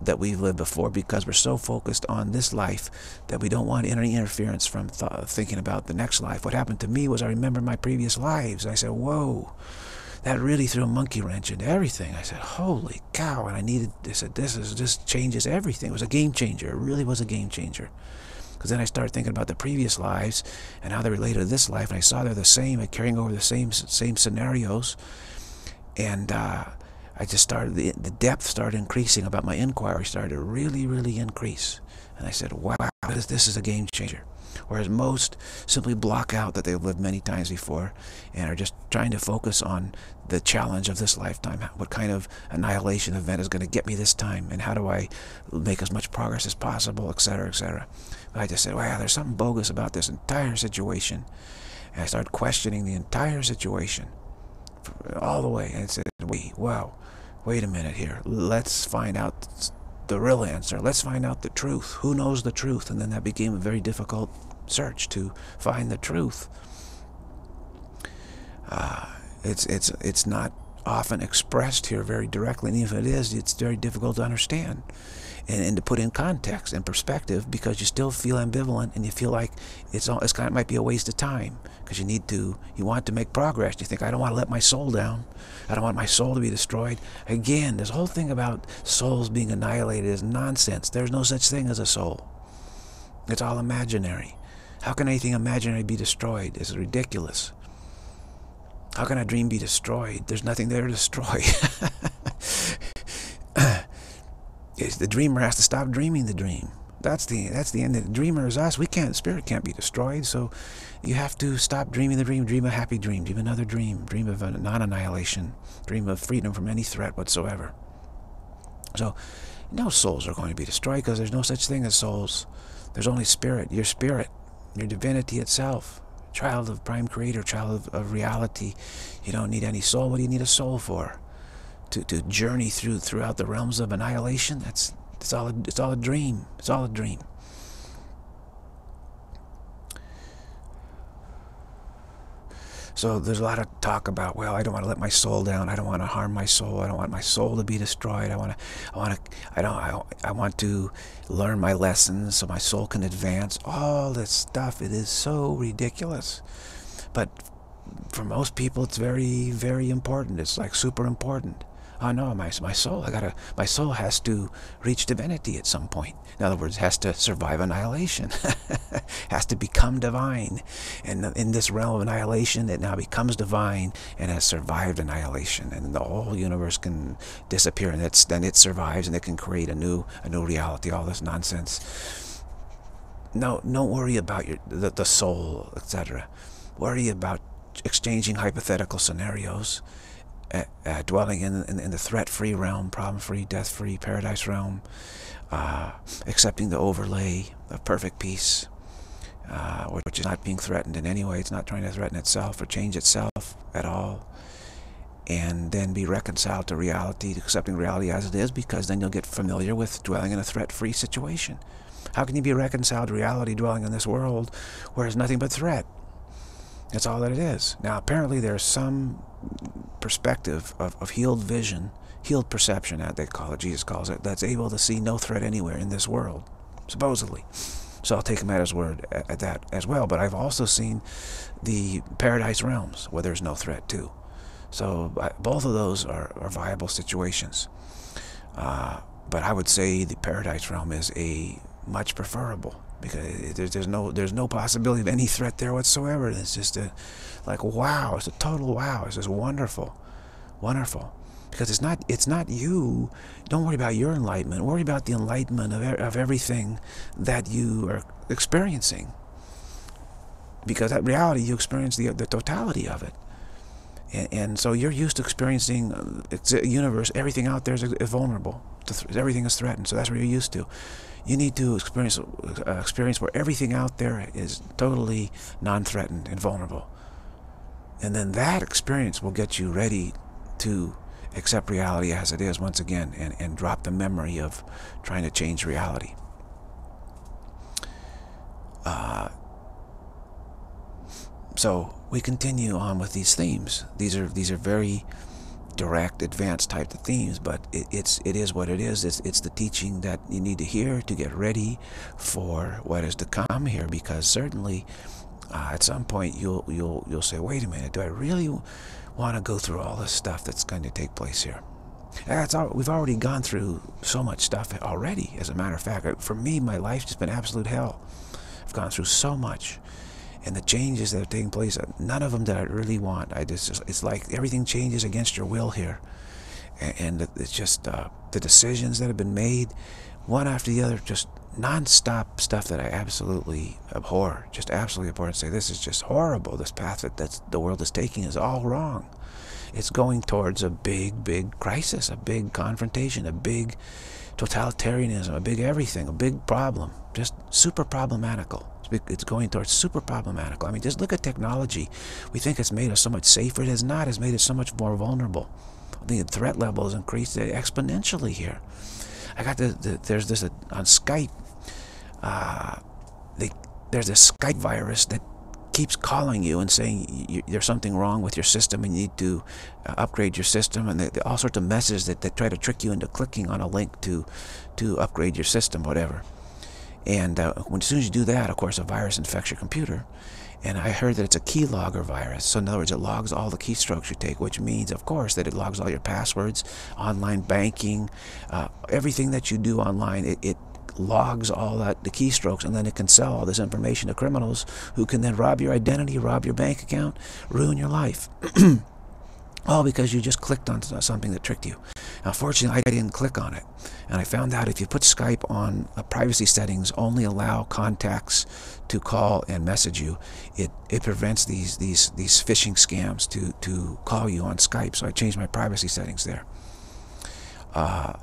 that we've lived before because we're so focused on this life that we don't want any interference from th thinking about the next life. What happened to me was I remembered my previous lives. I said, whoa, that really threw a monkey wrench into everything. I said, holy cow. And I needed, I said, this, is, this changes everything. It was a game changer. It really was a game changer. Because then I started thinking about the previous lives and how they related to this life. And I saw they're the same and carrying over the same, same scenarios. And, uh, I just started, the, the depth started increasing about my inquiry started to really, really increase. And I said, wow, this, this is a game changer. Whereas most simply block out that they've lived many times before and are just trying to focus on the challenge of this lifetime. What kind of annihilation event is going to get me this time? And how do I make as much progress as possible, etc., etc. But I just said, wow, there's something bogus about this entire situation. And I started questioning the entire situation all the way. And said, wait, wow, wait a minute here. Let's find out the real answer. Let's find out the truth. Who knows the truth? And then that became a very difficult search to find the truth. Uh, it's it's it's not often expressed here very directly, and if it is, it's very difficult to understand and, and to put in context and perspective because you still feel ambivalent and you feel like it's all it's kind of might be a waste of time because you need to you want to make progress. You think I don't want to let my soul down. I don't want my soul to be destroyed. Again this whole thing about souls being annihilated is nonsense. There's no such thing as a soul. It's all imaginary. How can anything imaginary be destroyed? It's ridiculous. How can a dream be destroyed? There's nothing there to destroy the dreamer has to stop dreaming the dream. That's the that's the end. The dreamer is us. We can't. Spirit can't be destroyed. So you have to stop dreaming the dream. Dream a happy dream. Dream another dream. Dream of non-annihilation. Dream of freedom from any threat whatsoever. So no souls are going to be destroyed because there's no such thing as souls. There's only spirit. Your spirit, your divinity itself. Child of prime creator, child of, of reality. You don't need any soul. What do you need a soul for? To, to journey through throughout the realms of annihilation. That's it's all a, it's all a dream. It's all a dream. So there's a lot of talk about, well, I don't want to let my soul down. I don't want to harm my soul. I don't want my soul to be destroyed. I want to, I want to, I don't, I, I want to learn my lessons so my soul can advance. All this stuff, it is so ridiculous. But for most people, it's very, very important. It's like super important oh no, my, my soul, I gotta, my soul has to reach divinity at some point. In other words, has to survive annihilation, has to become divine. And in this realm of annihilation, it now becomes divine and has survived annihilation. And the whole universe can disappear and it's, then it survives and it can create a new, a new reality, all this nonsense. No, don't worry about your, the, the soul, etc. Worry about exchanging hypothetical scenarios uh, dwelling in, in, in the threat-free realm, problem-free, death-free, paradise realm, uh, accepting the overlay of perfect peace, uh, which is not being threatened in any way. It's not trying to threaten itself or change itself at all. And then be reconciled to reality, accepting reality as it is, because then you'll get familiar with dwelling in a threat-free situation. How can you be reconciled to reality dwelling in this world where it's nothing but threat? That's all that it is. Now, apparently there's some perspective of, of healed vision, healed perception, that they call it, Jesus calls it, that's able to see no threat anywhere in this world, supposedly. So I'll take him at his word at, at that as well. But I've also seen the paradise realms where there's no threat too. So both of those are, are viable situations. Uh, but I would say the paradise realm is a much preferable because there's, there's no there's no possibility of any threat there whatsoever. It's just a like wow, it's a total wow. It's just wonderful, wonderful. Because it's not it's not you. Don't worry about your enlightenment. Worry about the enlightenment of of everything that you are experiencing. Because that reality you experience the the totality of it. And, and so you're used to experiencing the universe. Everything out there is vulnerable. Everything is threatened. So that's what you're used to. You need to experience uh, experience where everything out there is totally non-threatened and vulnerable. And then that experience will get you ready to accept reality as it is once again and, and drop the memory of trying to change reality. Uh, so we continue on with these themes. These are these are very direct, advanced type of themes, but it, it's it is what it is. It's it's the teaching that you need to hear to get ready for what is to come here, because certainly uh, at some point you'll you'll you'll say, wait a minute, do I really want to go through all this stuff that's going to take place here? That's all, we've already gone through so much stuff already. As a matter of fact, for me, my life's just been absolute hell. I've gone through so much and the changes that are taking place, uh, none of them that I really want. I just, it's like everything changes against your will here. And, it's just uh, the decisions that have been made, one after the other, just non-stop stuff that I absolutely abhor, just absolutely abhor and say, this is just horrible. This path that that's, the world is taking is all wrong. It's going towards a big, big crisis, a big confrontation, a big totalitarianism, a big everything, a big problem, just super problematical it's going towards super problematical. I mean, just look at technology. We think it's made us so much safer. It has not. It's made us so much more vulnerable. The threat level has increased exponentially here. I got the, the there's this uh, on Skype. Uh, they, there's this Skype virus that keeps calling you and saying you, there's something wrong with your system and you need to uh, upgrade your system and they, they, all sorts of messages that, that try to trick you into clicking on a link to to upgrade your system, whatever. And uh, when, as soon as you do that, of course, a virus infects your computer. And I heard that it's a keylogger virus. So in other words, it logs all the keystrokes you take, which means, of course, that it logs all your passwords, online banking, uh, everything that you do online. It, it logs all that the keystrokes, and then it can sell all this information to criminals who can then rob your identity, rob your bank account, ruin your life. all because you just clicked on something that tricked you. Now, fortunately, I didn't click on it. And I found out if you put Skype on privacy settings, only allow contacts to call and message you, it, it prevents these, these, these phishing scams to, to call you on Skype. So I changed my privacy settings there. Uh,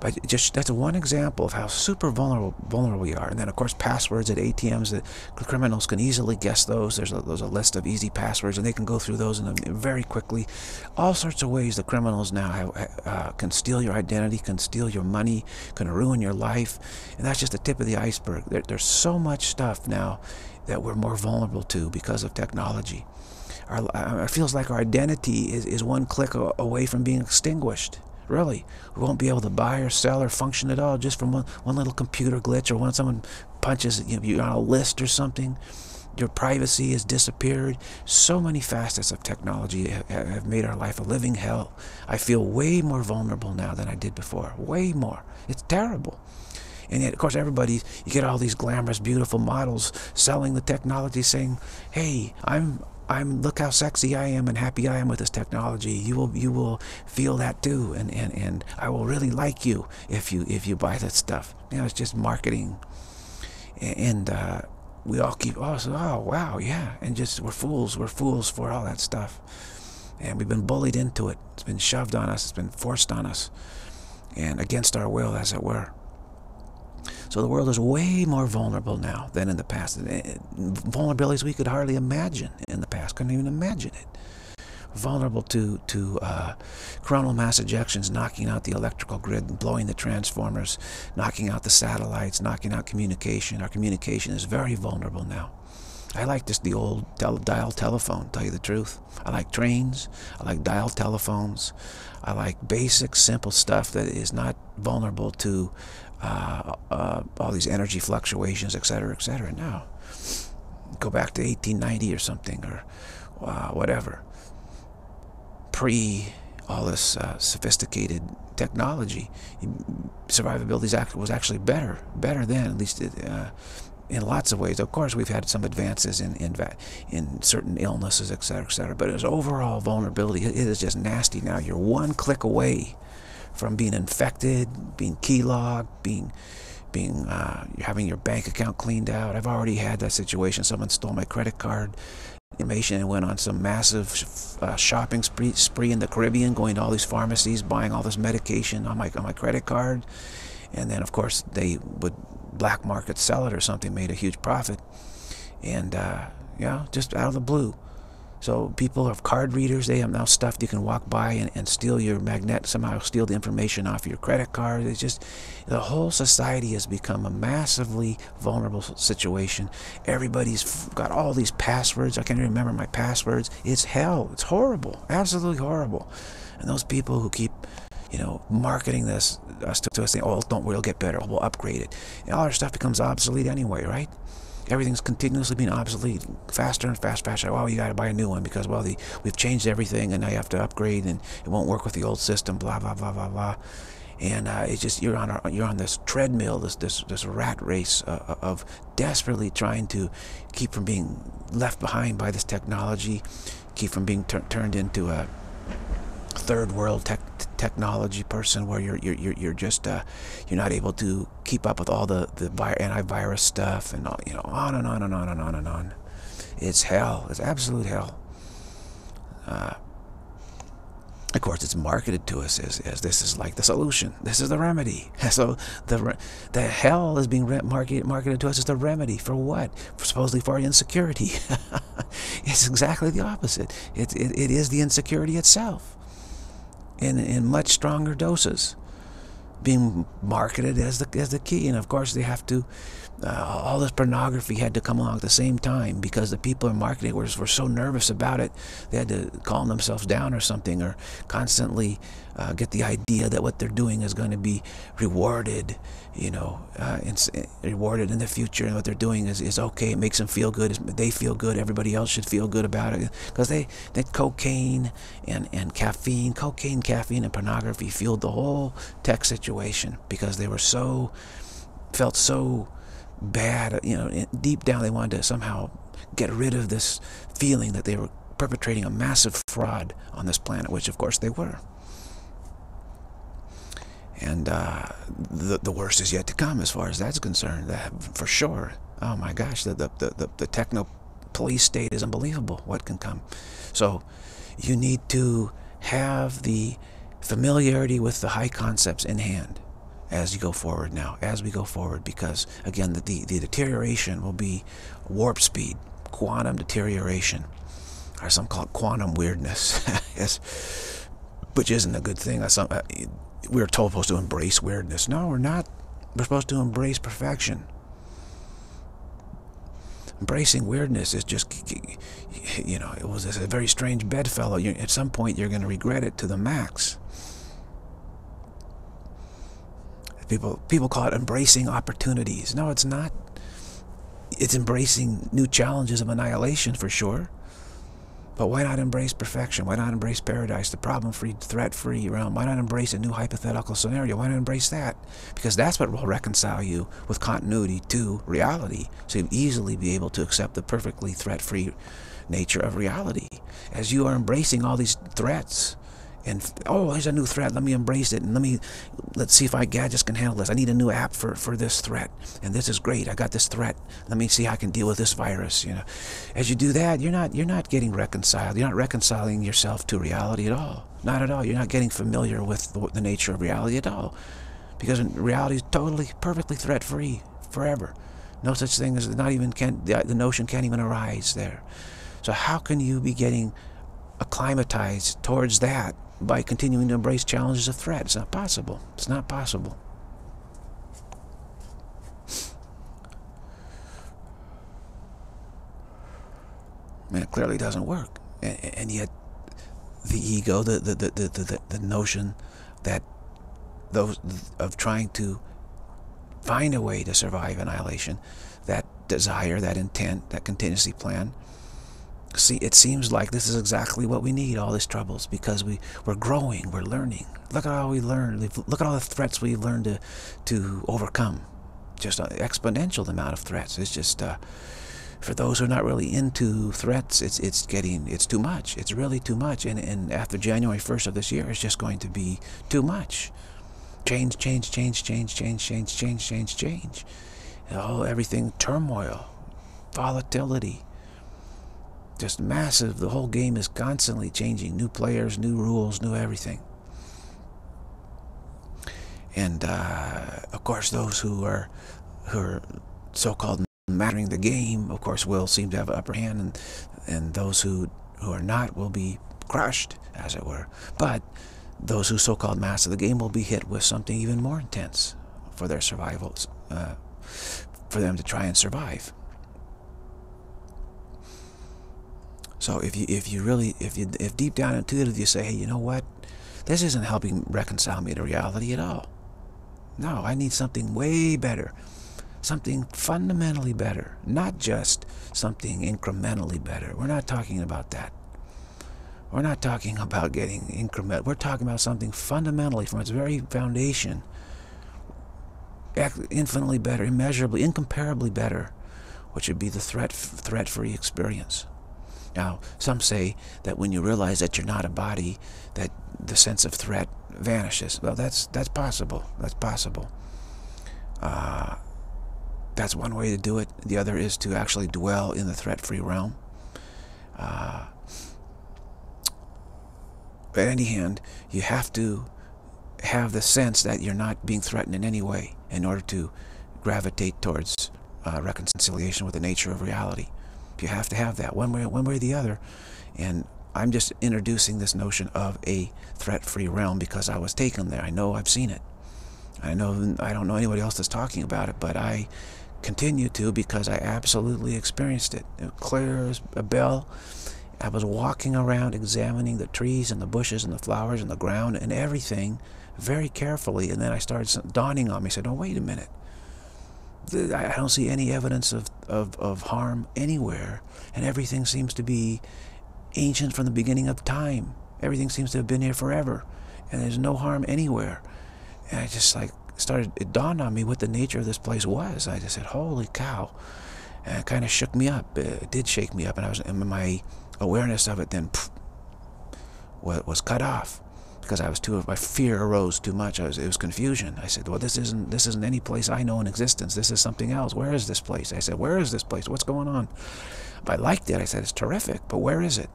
but just that's one example of how super vulnerable vulnerable we are. And then of course passwords at ATMs that criminals can easily guess those. There's a, there's a list of easy passwords, and they can go through those a, very quickly. All sorts of ways the criminals now have, uh, can steal your identity, can steal your money, can ruin your life, and that's just the tip of the iceberg. There, there's so much stuff now that we're more vulnerable to because of technology. Our, uh, it feels like our identity is, is one click away from being extinguished. Really, we won't be able to buy or sell or function at all just from one, one little computer glitch or when someone punches you, know, you're on a list or something. Your privacy has disappeared. So many facets of technology have made our life a living hell. I feel way more vulnerable now than I did before. Way more. It's terrible. And yet, of course, everybody, you get all these glamorous, beautiful models selling the technology saying, hey, I'm, I'm, look how sexy I am and happy I am with this technology. You will, you will feel that too. And, and, and I will really like you if you, if you buy this stuff. You know, it's just marketing. And, uh, we all keep, oh, so, oh, wow, yeah. And just, we're fools. We're fools for all that stuff. And we've been bullied into it. It's been shoved on us. It's been forced on us. And against our will, as it were. So the world is way more vulnerable now than in the past. Eh, vulnerabilities we could hardly imagine in the past. Couldn't even imagine it. Vulnerable to, to uh, coronal mass ejections, knocking out the electrical grid, blowing the transformers, knocking out the satellites, knocking out communication. Our communication is very vulnerable now. I like just the old dial telephone, tell you the truth. I like trains. I like dial telephones. I like basic, simple stuff that is not vulnerable to uh, uh, all these energy fluctuations, et cetera, et cetera. Now, go back to 1890 or something, or uh, whatever. Pre all this uh, sophisticated technology, survivability was actually better, better then, at least uh, in lots of ways. Of course, we've had some advances in in, in certain illnesses, et cetera, et cetera. But as overall vulnerability, it is just nasty now. You're one click away from being infected, being keylogged, being being uh, having your bank account cleaned out. I've already had that situation. Someone stole my credit card information and went on some massive uh, shopping spree, spree in the Caribbean, going to all these pharmacies, buying all this medication on my on my credit card, and then of course they would black market sell it or something, made a huge profit, and uh, yeah, just out of the blue. So people have card readers. They have now stuff you can walk by and, and steal your magnet, somehow steal the information off your credit card. It's just, the whole society has become a massively vulnerable situation. Everybody's got all these passwords. I can't even remember my passwords. It's hell. It's horrible. Absolutely horrible. And those people who keep you know, marketing this us to, us saying, oh, don't worry, it'll get better. We'll upgrade it. And all our stuff becomes obsolete anyway, right? Everything's continuously being obsolete, faster and faster, faster. Oh, you got to buy a new one because well, the we've changed everything, and now you have to upgrade, and it won't work with the old system. Blah blah blah blah blah. And uh, it's just you're on a, you're on this treadmill, this this this rat race uh, uh, of desperately trying to keep from being left behind by this technology, keep from being turned into a third world tech technology person where you're you're you're, you're just uh, you're not able to keep up with all the the antivirus stuff and all, you know on and on and on and on and on. It's hell. It's absolute hell. Uh, of course, it's marketed to us as, as this is like the solution. This is the remedy. So the the hell is being marketed marketed to us as the remedy for what? For supposedly for insecurity. it's exactly the opposite. It, it, it is the insecurity itself in, in much stronger doses being marketed as the, as the key. And of course, they have to, uh, all this pornography had to come along at the same time because the people in marketing were, were so nervous about it. They had to calm themselves down or something or constantly uh, get the idea that what they're doing is going to be rewarded, you know, uh, eh, rewarded in the future, and what they're doing is, is okay. It makes them feel good. They feel good. Everybody else should feel good about it because they that cocaine and and caffeine, cocaine, caffeine, and pornography fueled the whole tech situation because they were so felt so bad. You know, deep down they wanted to somehow get rid of this feeling that they were perpetrating a massive fraud on this planet, which of course they were. And uh, the, the worst is yet to come as far as that's concerned, that, for sure. Oh my gosh, the, the, the, the techno police state is unbelievable, what can come. So you need to have the familiarity with the high concepts in hand as you go forward now, as we go forward, because again, the, the, the deterioration will be warp speed, quantum deterioration, or some call it quantum weirdness, yes, which isn't a good thing. Some, uh, we're told supposed to embrace weirdness. No, we're not. We're supposed to embrace perfection. Embracing weirdness is just you know, it was a very strange bedfellow. You, at some point, you're going to regret it to the max. People, people call it embracing opportunities. No, it's not. It's embracing new challenges of annihilation for sure. But why not embrace perfection? Why not embrace paradise, the problem-free, threat-free realm? Why not embrace a new hypothetical scenario? Why not embrace that? Because that's what will reconcile you with continuity to reality. So you'll easily be able to accept the perfectly threat-free nature of reality. As you are embracing all these threats, and oh there's a new threat. Let me embrace it. And let me let's see if my gadgets can handle this. I need a new app for for this threat. And this is great. I got this threat. Let me see how i can deal with this virus you know. As you do that you're not you're not getting reconciled. You're not reconciling yourself to reality at all. Not at all. You're not getting familiar with the, the nature of reality at all. Because reality is totally perfectly threat free forever. No such thing as not even can the, the notion can't even arise there. So how can you be getting acclimatized towards that by continuing to embrace challenges of threat. It's not possible. It's not possible. And it clearly doesn't work. And, yet, the ego, the, the, the, the, the, the notion that those of trying to find a way to survive annihilation, that desire, that intent, that contingency plan, see, it seems like this is exactly what we need, all these troubles, because we, we're growing, we're learning. Look at all we learned. Look at all the threats we've learned to, to overcome. Just an exponential amount of threats. It's just, uh, for those who are not really into threats, it's it's getting, it's too much. It's really too much. And, and after January 1st of this year, it's just going to be too much. Change, change, change, change, change, change, change, change, change. Oh, everything turmoil, volatility just massive. The whole game is constantly changing. New players, new rules, new everything. And uh, of course, those who are who are so-called mastering the game, of course, will seem to have an upper hand, and and those who who are not will be crushed, as it were. But those who so-called master the game will be hit with something even more intense for their survival, uh, for them to try and survive. So if you if you really if you if deep down intuitively you say, hey, you know what, this isn't helping reconcile me to reality at all. No, I need something way better, something fundamentally better, not just something incrementally better. We're not talking about that. We're not talking about getting increment. We're talking about something fundamentally from its very foundation, infinitely better, immeasurably, incomparably better, which would be the threat threat-free experience. Now, some say that when you realize that you're not a body, that the sense of threat vanishes. Well, that's that's possible. That's possible. Uh, that's one way to do it. The other is to actually dwell in the threat-free realm. Uh, but any hand, you have to have the sense that you're not being threatened in any way in order to gravitate towards uh, reconciliation with the nature of reality. You have to have that one way, one way or the other. And I'm just introducing this notion of a threat-free realm because I was taken there. I know I've seen it. I know I don't know anybody else that's talking about it, but I continue to because I absolutely experienced it. it clear as a bell. I was walking around examining the trees and the bushes and the flowers and the ground and everything very carefully. And then I started dawning on me. I said, oh, wait a minute. I don't see any evidence of, of, of harm anywhere. And everything seems to be ancient from the beginning of time. Everything seems to have been here forever. And there's no harm anywhere. And I just like started, it dawned on me what the nature of this place was. I just said, holy cow. And it kind of shook me up. It did shake me up. And I was, and my awareness of it then pff, was cut off because I was too, my fear arose too much. I was, it was confusion. I said, well, this isn't, this isn't any place I know in existence. This is something else. Where is this place? I said, where is this place? What's going on? I liked it. I said, it's terrific, but where is it?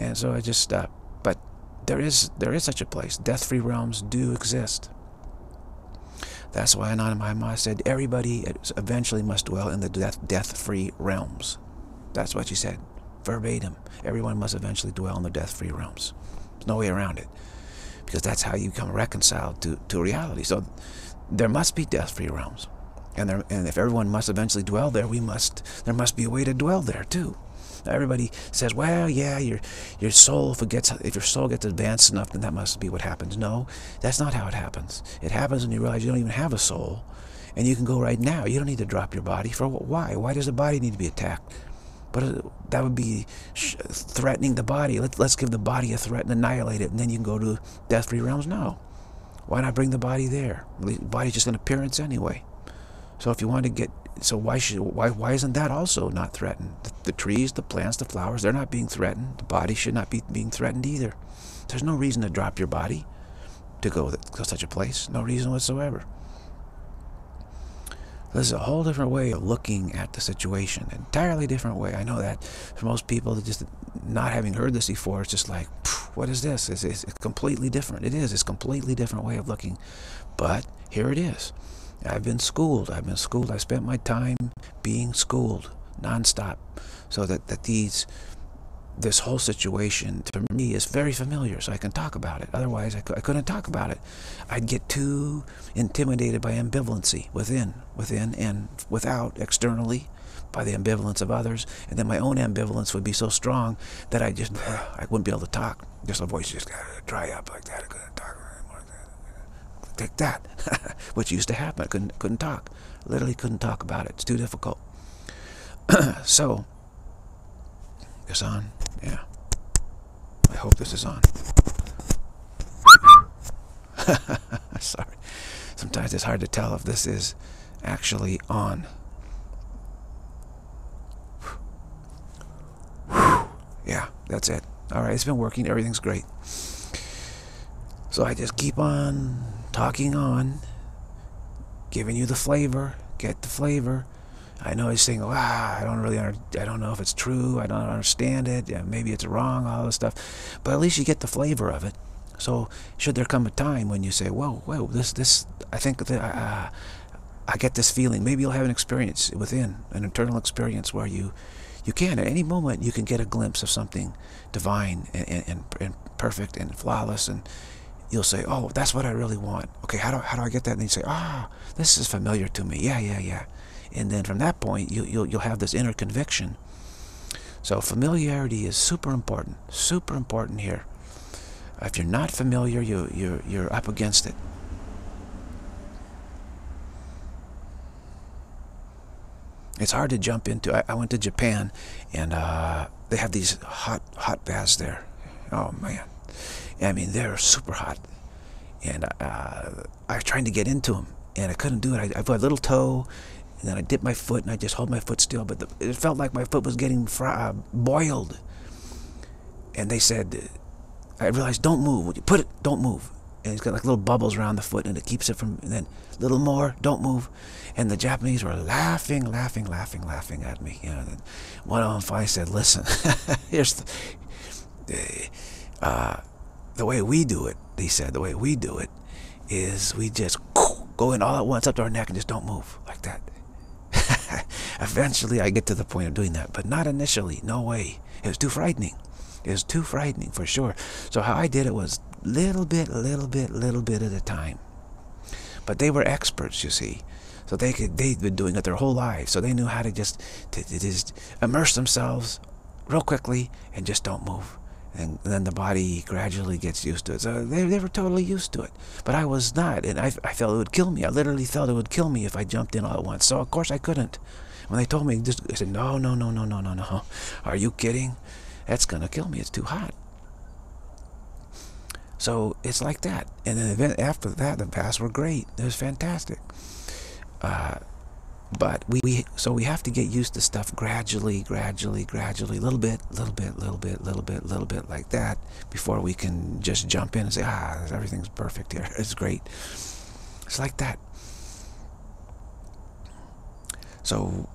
And so I just, uh, but there is, there is such a place. Death-free realms do exist. That's why Anandamayi Ma said, everybody eventually must dwell in the death, death-free realms. That's what she said, verbatim. Everyone must eventually dwell in the death-free realms. There's no way around it because that's how you become reconciled to, to reality. So there must be death-free realms. And, there, and if everyone must eventually dwell there, we must, there must be a way to dwell there too. Everybody says, well, yeah, your your soul forgets. If your soul gets advanced enough, then that must be what happens. No, that's not how it happens. It happens when you realize you don't even have a soul, and you can go right now. You don't need to drop your body. For why? Why does the body need to be attacked? But uh, that would be threatening the body. Let, let's give the body a threat and annihilate it, and then you can go to death-free realms. No. Why not bring the body there? The body's just an appearance anyway. So if you want to get, so why should, why, why isn't that also not threatened? The, the trees, the plants, the flowers, they're not being threatened. The body should not be being threatened either. There's no reason to drop your body to go to such a place. No reason whatsoever. This is a whole different way of looking at the situation. Entirely different way. I know that for most people, just not having heard this before, it's just like, what is this? It's, it's, it's completely different. It is. It's completely different way of looking. But here it is. I've been schooled. I've been schooled. I spent my time being schooled nonstop so that, that these this whole situation to me is very familiar, so I can talk about it. Otherwise, I, I couldn't talk about it. I'd get too intimidated by ambivalency within, within and without, externally, by the ambivalence of others, and then my own ambivalence would be so strong that I just, uh, I wouldn't be able to talk. Just my voice just got dry up like that. I couldn't talk anymore. Take that, which used to happen. I couldn't, couldn't talk. Literally couldn't talk about it. It's too difficult. so, this on? Yeah. I hope this is on. Sorry. Sometimes it's hard to tell if this is actually on. Yeah, that's it. All right, it's been working. Everything's great. So I just keep on talking on, giving you the flavor, get the flavor, I know he's saying, "Wow, I don't really, I don't know if it's true. I don't understand it. Yeah, maybe it's wrong. All this stuff, but at least you get the flavor of it. So, should there come a time when you say, "Whoa, whoa, this, this, I think that uh, I get this feeling," maybe you'll have an experience within, an internal experience where you, you can at any moment you can get a glimpse of something divine and, and, and perfect and flawless and you'll say, oh, that's what I really want. Okay, how do, how do I get that? And you say, ah, oh, this is familiar to me. Yeah, yeah, yeah. And then from that point, you, you'll, you'll have this inner conviction. So familiarity is super important, super important here. If you're not familiar, you, you're, you're up against it. It's hard to jump into. I, I went to Japan, and uh, they have these hot hot baths there. Oh man, I mean they're super hot, and uh, I was trying to get into them, and I couldn't do it. I, I put a little toe, and then I dip my foot and I just hold my foot still. But the, it felt like my foot was getting uh, boiled. And they said, I realized, don't move. you put it, don't move. And it's got like little bubbles around the foot and it keeps it from, and then little more, don't move. And the Japanese were laughing, laughing, laughing, laughing at me. You know, one of them said, listen, here's the, uh, the way we do it, he said, the way we do it is we just go in all at once up to our neck and just don't move like that. Eventually, I get to the point of doing that, but not initially. No way. It was too frightening. It was too frightening for sure. So how I did it was little bit, little bit, little bit at a time. But they were experts, you see. So they could they'd been doing it their whole lives. So they knew how to just to, to just immerse themselves real quickly and just don't move and then the body gradually gets used to it. So they, they were totally used to it. But I was not, and I, I felt it would kill me. I literally felt it would kill me if I jumped in all at once. So of course I couldn't. When they told me, just, I said, no, no, no, no, no, no, no. Are you kidding? That's going to kill me. It's too hot. So it's like that. And then after that, the baths were great. It was fantastic. Uh, but we, we so we have to get used to stuff gradually gradually gradually little bit little bit little bit little bit little bit like that before we can just jump in and say ah everything's perfect here it's great it's like that so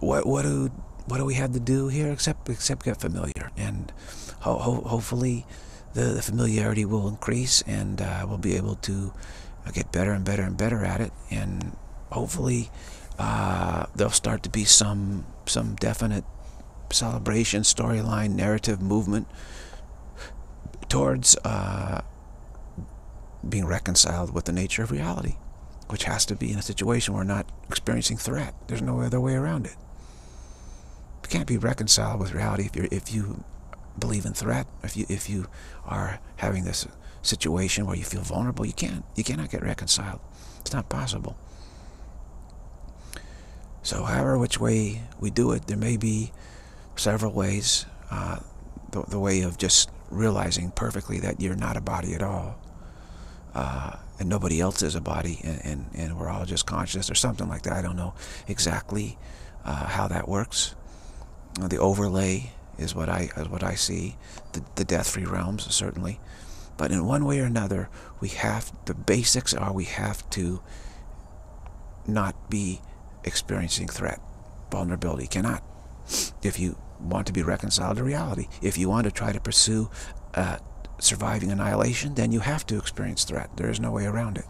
what what do what do we have to do here except except get familiar? And ho ho hopefully the, the familiarity will increase and uh, we'll be able to get better and better and better at it. And hopefully uh, there'll start to be some some definite celebration, storyline, narrative movement towards uh, being reconciled with the nature of reality, which has to be in a situation where we're not experiencing threat. There's no other way around it. You can't be reconciled with reality if you if you believe in threat. If you if you are having this situation where you feel vulnerable, you can't. You cannot get reconciled. It's not possible. So however which way we do it, there may be several ways. Uh, the, the way of just realizing perfectly that you're not a body at all. Uh, and nobody else is a body and, and, and we're all just conscious or something like that. I don't know exactly uh, how that works. Uh, the overlay is what I is what I see. The, the death-free realms, certainly. But in one way or another, we have, the basics are we have to not be experiencing threat, vulnerability. Cannot. If you want to be reconciled to reality, if you want to try to pursue uh, surviving annihilation, then you have to experience threat. There is no way around it.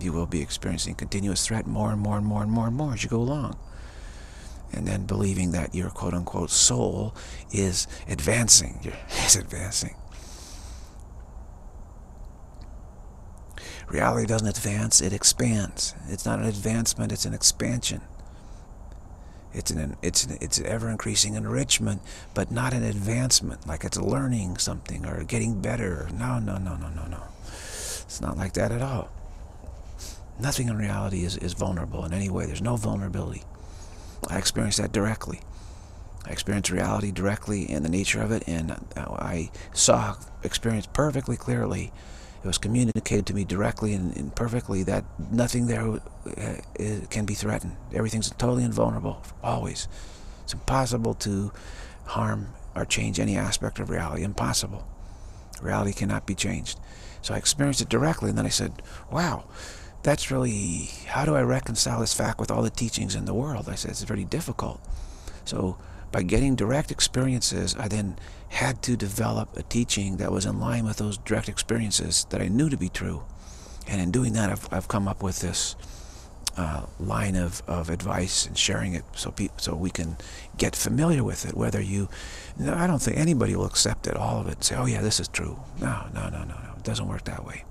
You will be experiencing continuous threat more and more and more and more and more as you go along. And then believing that your quote-unquote soul is advancing. Is advancing. Reality doesn't advance, it expands. It's not an advancement, it's an expansion. It's an it's an, it's ever increasing enrichment, but not an advancement, like it's learning something or getting better. No, no, no, no, no, no. It's not like that at all. Nothing in reality is, is vulnerable in any way. There's no vulnerability. I experienced that directly. I experienced reality directly and the nature of it, and I saw, experienced perfectly clearly it was communicated to me directly and, and perfectly that nothing there uh, can be threatened. Everything's totally invulnerable, always. It's impossible to harm or change any aspect of reality. Impossible. Reality cannot be changed. So I experienced it directly, and then I said, wow, that's really, how do I reconcile this fact with all the teachings in the world? I said, it's very difficult. So by getting direct experiences, I then had to develop a teaching that was in line with those direct experiences that I knew to be true. And in doing that, I've, I've come up with this uh, line of, of advice and sharing it so so we can get familiar with it. Whether you, I don't think anybody will accept it, all of it, and say, oh yeah, this is true. No, no, no, no, no. It doesn't work that way.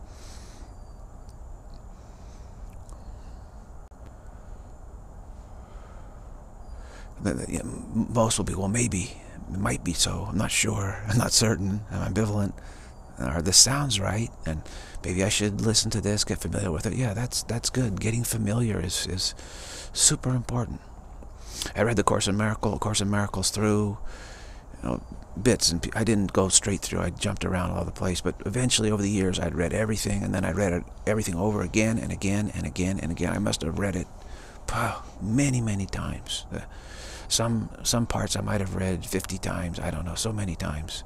Most will be, well, maybe, it might be so. I'm not sure. I'm not certain. I'm ambivalent. Or this sounds right, and maybe I should listen to this, get familiar with it. Yeah, that's that's good. Getting familiar is is super important. I read the Course in Miracles, Course in Miracles through, you know, bits, and I didn't go straight through. I jumped around all over the place, but eventually, over the years, I'd read everything, and then I read it, everything over again and again and again and again. I must have read it many, many times. Uh, Some, some parts I might have read 50 times, I don't know, so many times.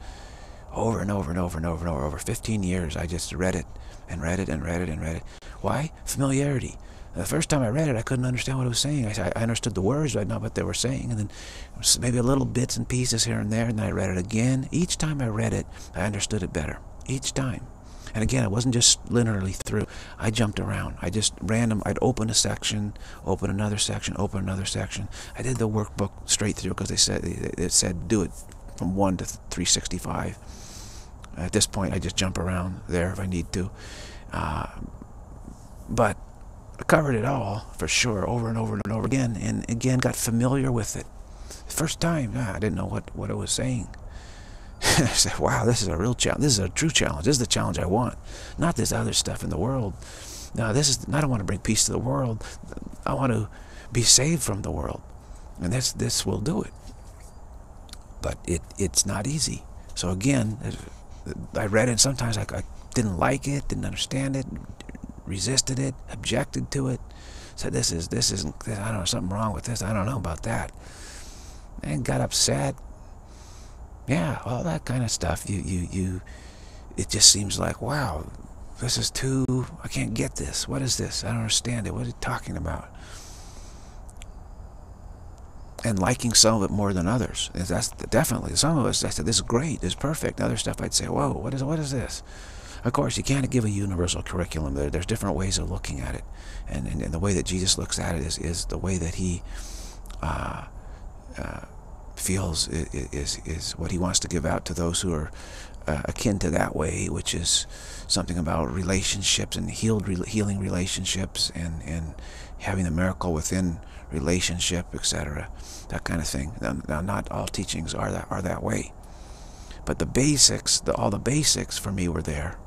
Over and over and over and over and over. Over 15 years, I just read it and read it and read it and read it. Why? Familiarity. The first time I read it, I couldn't understand what it was saying. I, I understood the words, but not what they were saying. And then maybe a little bits and pieces here and there, and then I read it again. Each time I read it, I understood it better. Each time. And again, it wasn't just linearly through. I jumped around. I just random, I'd open a section, open another section, open another section. I did the workbook straight through because they said, it said do it from 1 to 365. At this point, I just jump around there if I need to. Uh, but I covered it all for sure over and over and over again and again got familiar with it. First time, ah, I didn't know what, what it was saying. I said, wow, this is a real challenge. This is a true challenge. This is the challenge I want. Not this other stuff in the world. No, this is, I don't want to bring peace to the world. I want to be saved from the world. And this, this will do it. But it, it's not easy. So again, I read it sometimes I, I didn't like it, didn't understand it, resisted it, objected to it. Said, this is, this isn't, I don't know, something wrong with this. I don't know about that. And got upset, yeah, all that kind of stuff. You, you, you, it just seems like, wow, this is too, I can't get this. What is this? I don't understand it. What are you talking about? And liking some of it more than others. That's definitely, some of us, I said, this is great, this is perfect. Other stuff I'd say, whoa, what is, what is this? Of course, you can't give a universal curriculum. There, there's different ways of looking at it. And, and, and, the way that Jesus looks at it is, is the way that he uh, uh, feels is, is what he wants to give out to those who are uh, akin to that way, which is something about relationships and healed re healing relationships and, and having the miracle within relationship, etc. That kind of thing. Now, not all teachings are that are that way, but the basics, the, all the basics for me were there.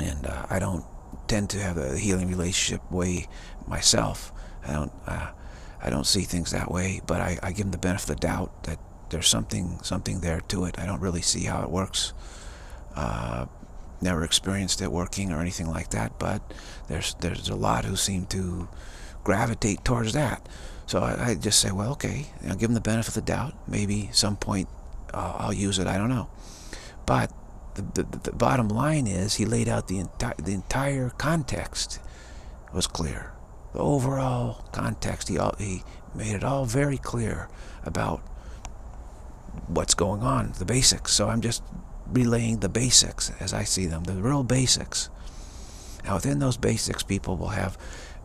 And uh, I don't tend to have a healing relationship way myself. I don't. Uh, I don't see things that way, but I, I give them the benefit of the doubt that there's something something there to it. I don't really see how it works. Uh, never experienced it working or anything like that, but there's there's a lot who seem to gravitate towards that. So I, I just say, well, okay, I'll give them the benefit of the doubt. Maybe some point uh, I'll use it. I don't know. But the, the, the bottom line is he laid out the, enti the entire context was clear the overall context. He, he made it all very clear about what's going on, the basics. So I'm just relaying the basics as I see them, the real basics. Now within those basics, people will have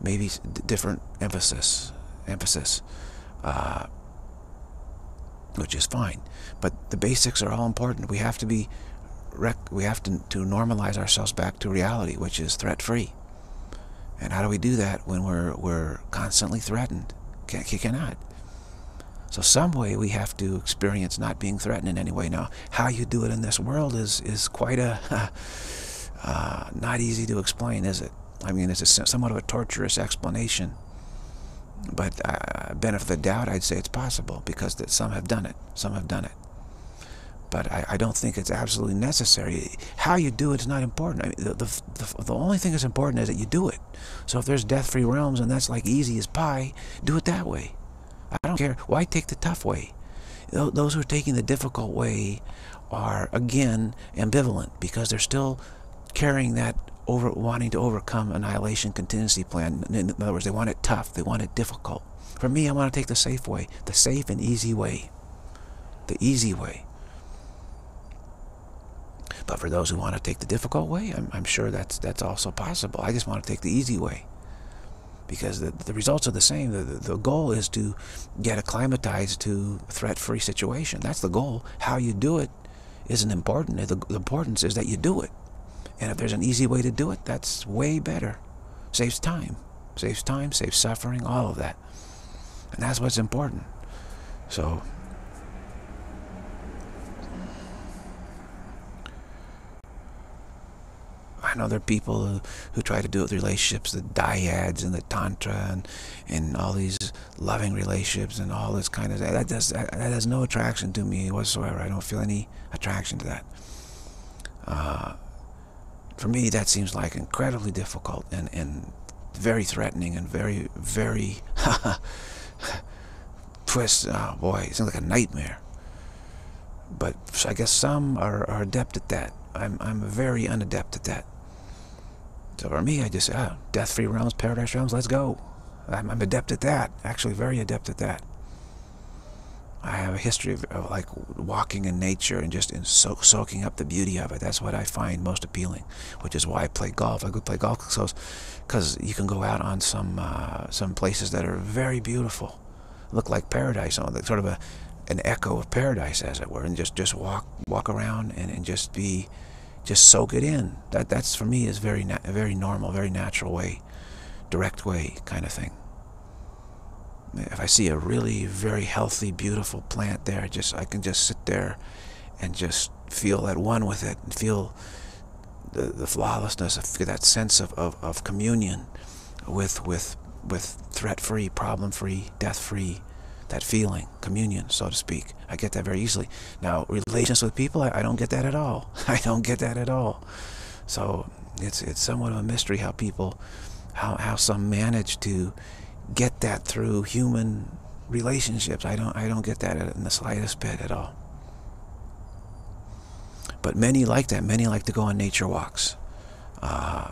maybe different emphasis, emphasis, uh, which is fine. But the basics are all important. We have to be, we have to, to normalize ourselves back to reality, which is threat-free. And how do we do that when we're, we're constantly threatened? Can't, cannot. So some way we have to experience not being threatened in any way. Now, how you do it in this world is, is quite a, uh, not easy to explain, is it? I mean, it's a, somewhat of a torturous explanation. But uh, benefit of the doubt, I'd say it's possible because that some have done it. Some have done it but I, I, don't think it's absolutely necessary. How you do it is not important. I mean, the, the, the, the, only thing that's important is that you do it. So if there's death-free realms and that's like easy as pie, do it that way. I don't care. Why take the tough way? Those who are taking the difficult way are, again, ambivalent because they're still carrying that over wanting to overcome annihilation contingency plan. In other words, they want it tough. They want it difficult. For me, I want to take the safe way, the safe and easy way. The easy way. But for those who want to take the difficult way, I'm, I'm sure that's that's also possible. I just want to take the easy way because the, the results are the same. The, the, goal is to get acclimatized to threat-free situation. That's the goal. How you do it isn't important. The, the importance is that you do it. And if there's an easy way to do it, that's way better. Saves time. Saves time, saves suffering, all of that. And that's what's important. So There are people who, who try to do it with relationships, the dyads and the tantra and, and all these loving relationships and all this kind of that does that, that has no attraction to me whatsoever. I don't feel any attraction to that. Uh, for me, that seems like incredibly difficult and, and very threatening and very, very twist. Oh boy, it seems like a nightmare. But I guess some are, are adept at that. I'm, I'm very unadept at that. So for me, I just, ah, death-free realms, paradise realms, let's go. I'm, I'm, adept at that, actually very adept at that. I have a history of, of like walking in nature and just in so, soaking up the beauty of it. That's what I find most appealing, which is why I play golf. I could play golf because you can go out on some uh, some places that are very beautiful, look like paradise, sort of a an echo of paradise, as it were, and just just walk walk around and, and just be, just soak it in. That that's for me is very a very normal, very natural way, direct way kind of thing. If I see a really very healthy, beautiful plant there, just I can just sit there, and just feel at one with it and feel the the flawlessness of that sense of, of, of communion with with with threat-free, problem-free, death-free that feeling, communion, so to speak. I get that very easily. Now, relations with people, I, I don't get that at all. I don't get that at all. So it's it's somewhat of a mystery how people, how, how some manage to get that through human relationships. I don't I don't get that in the slightest bit at all. But many like that. Many like to go on nature walks uh,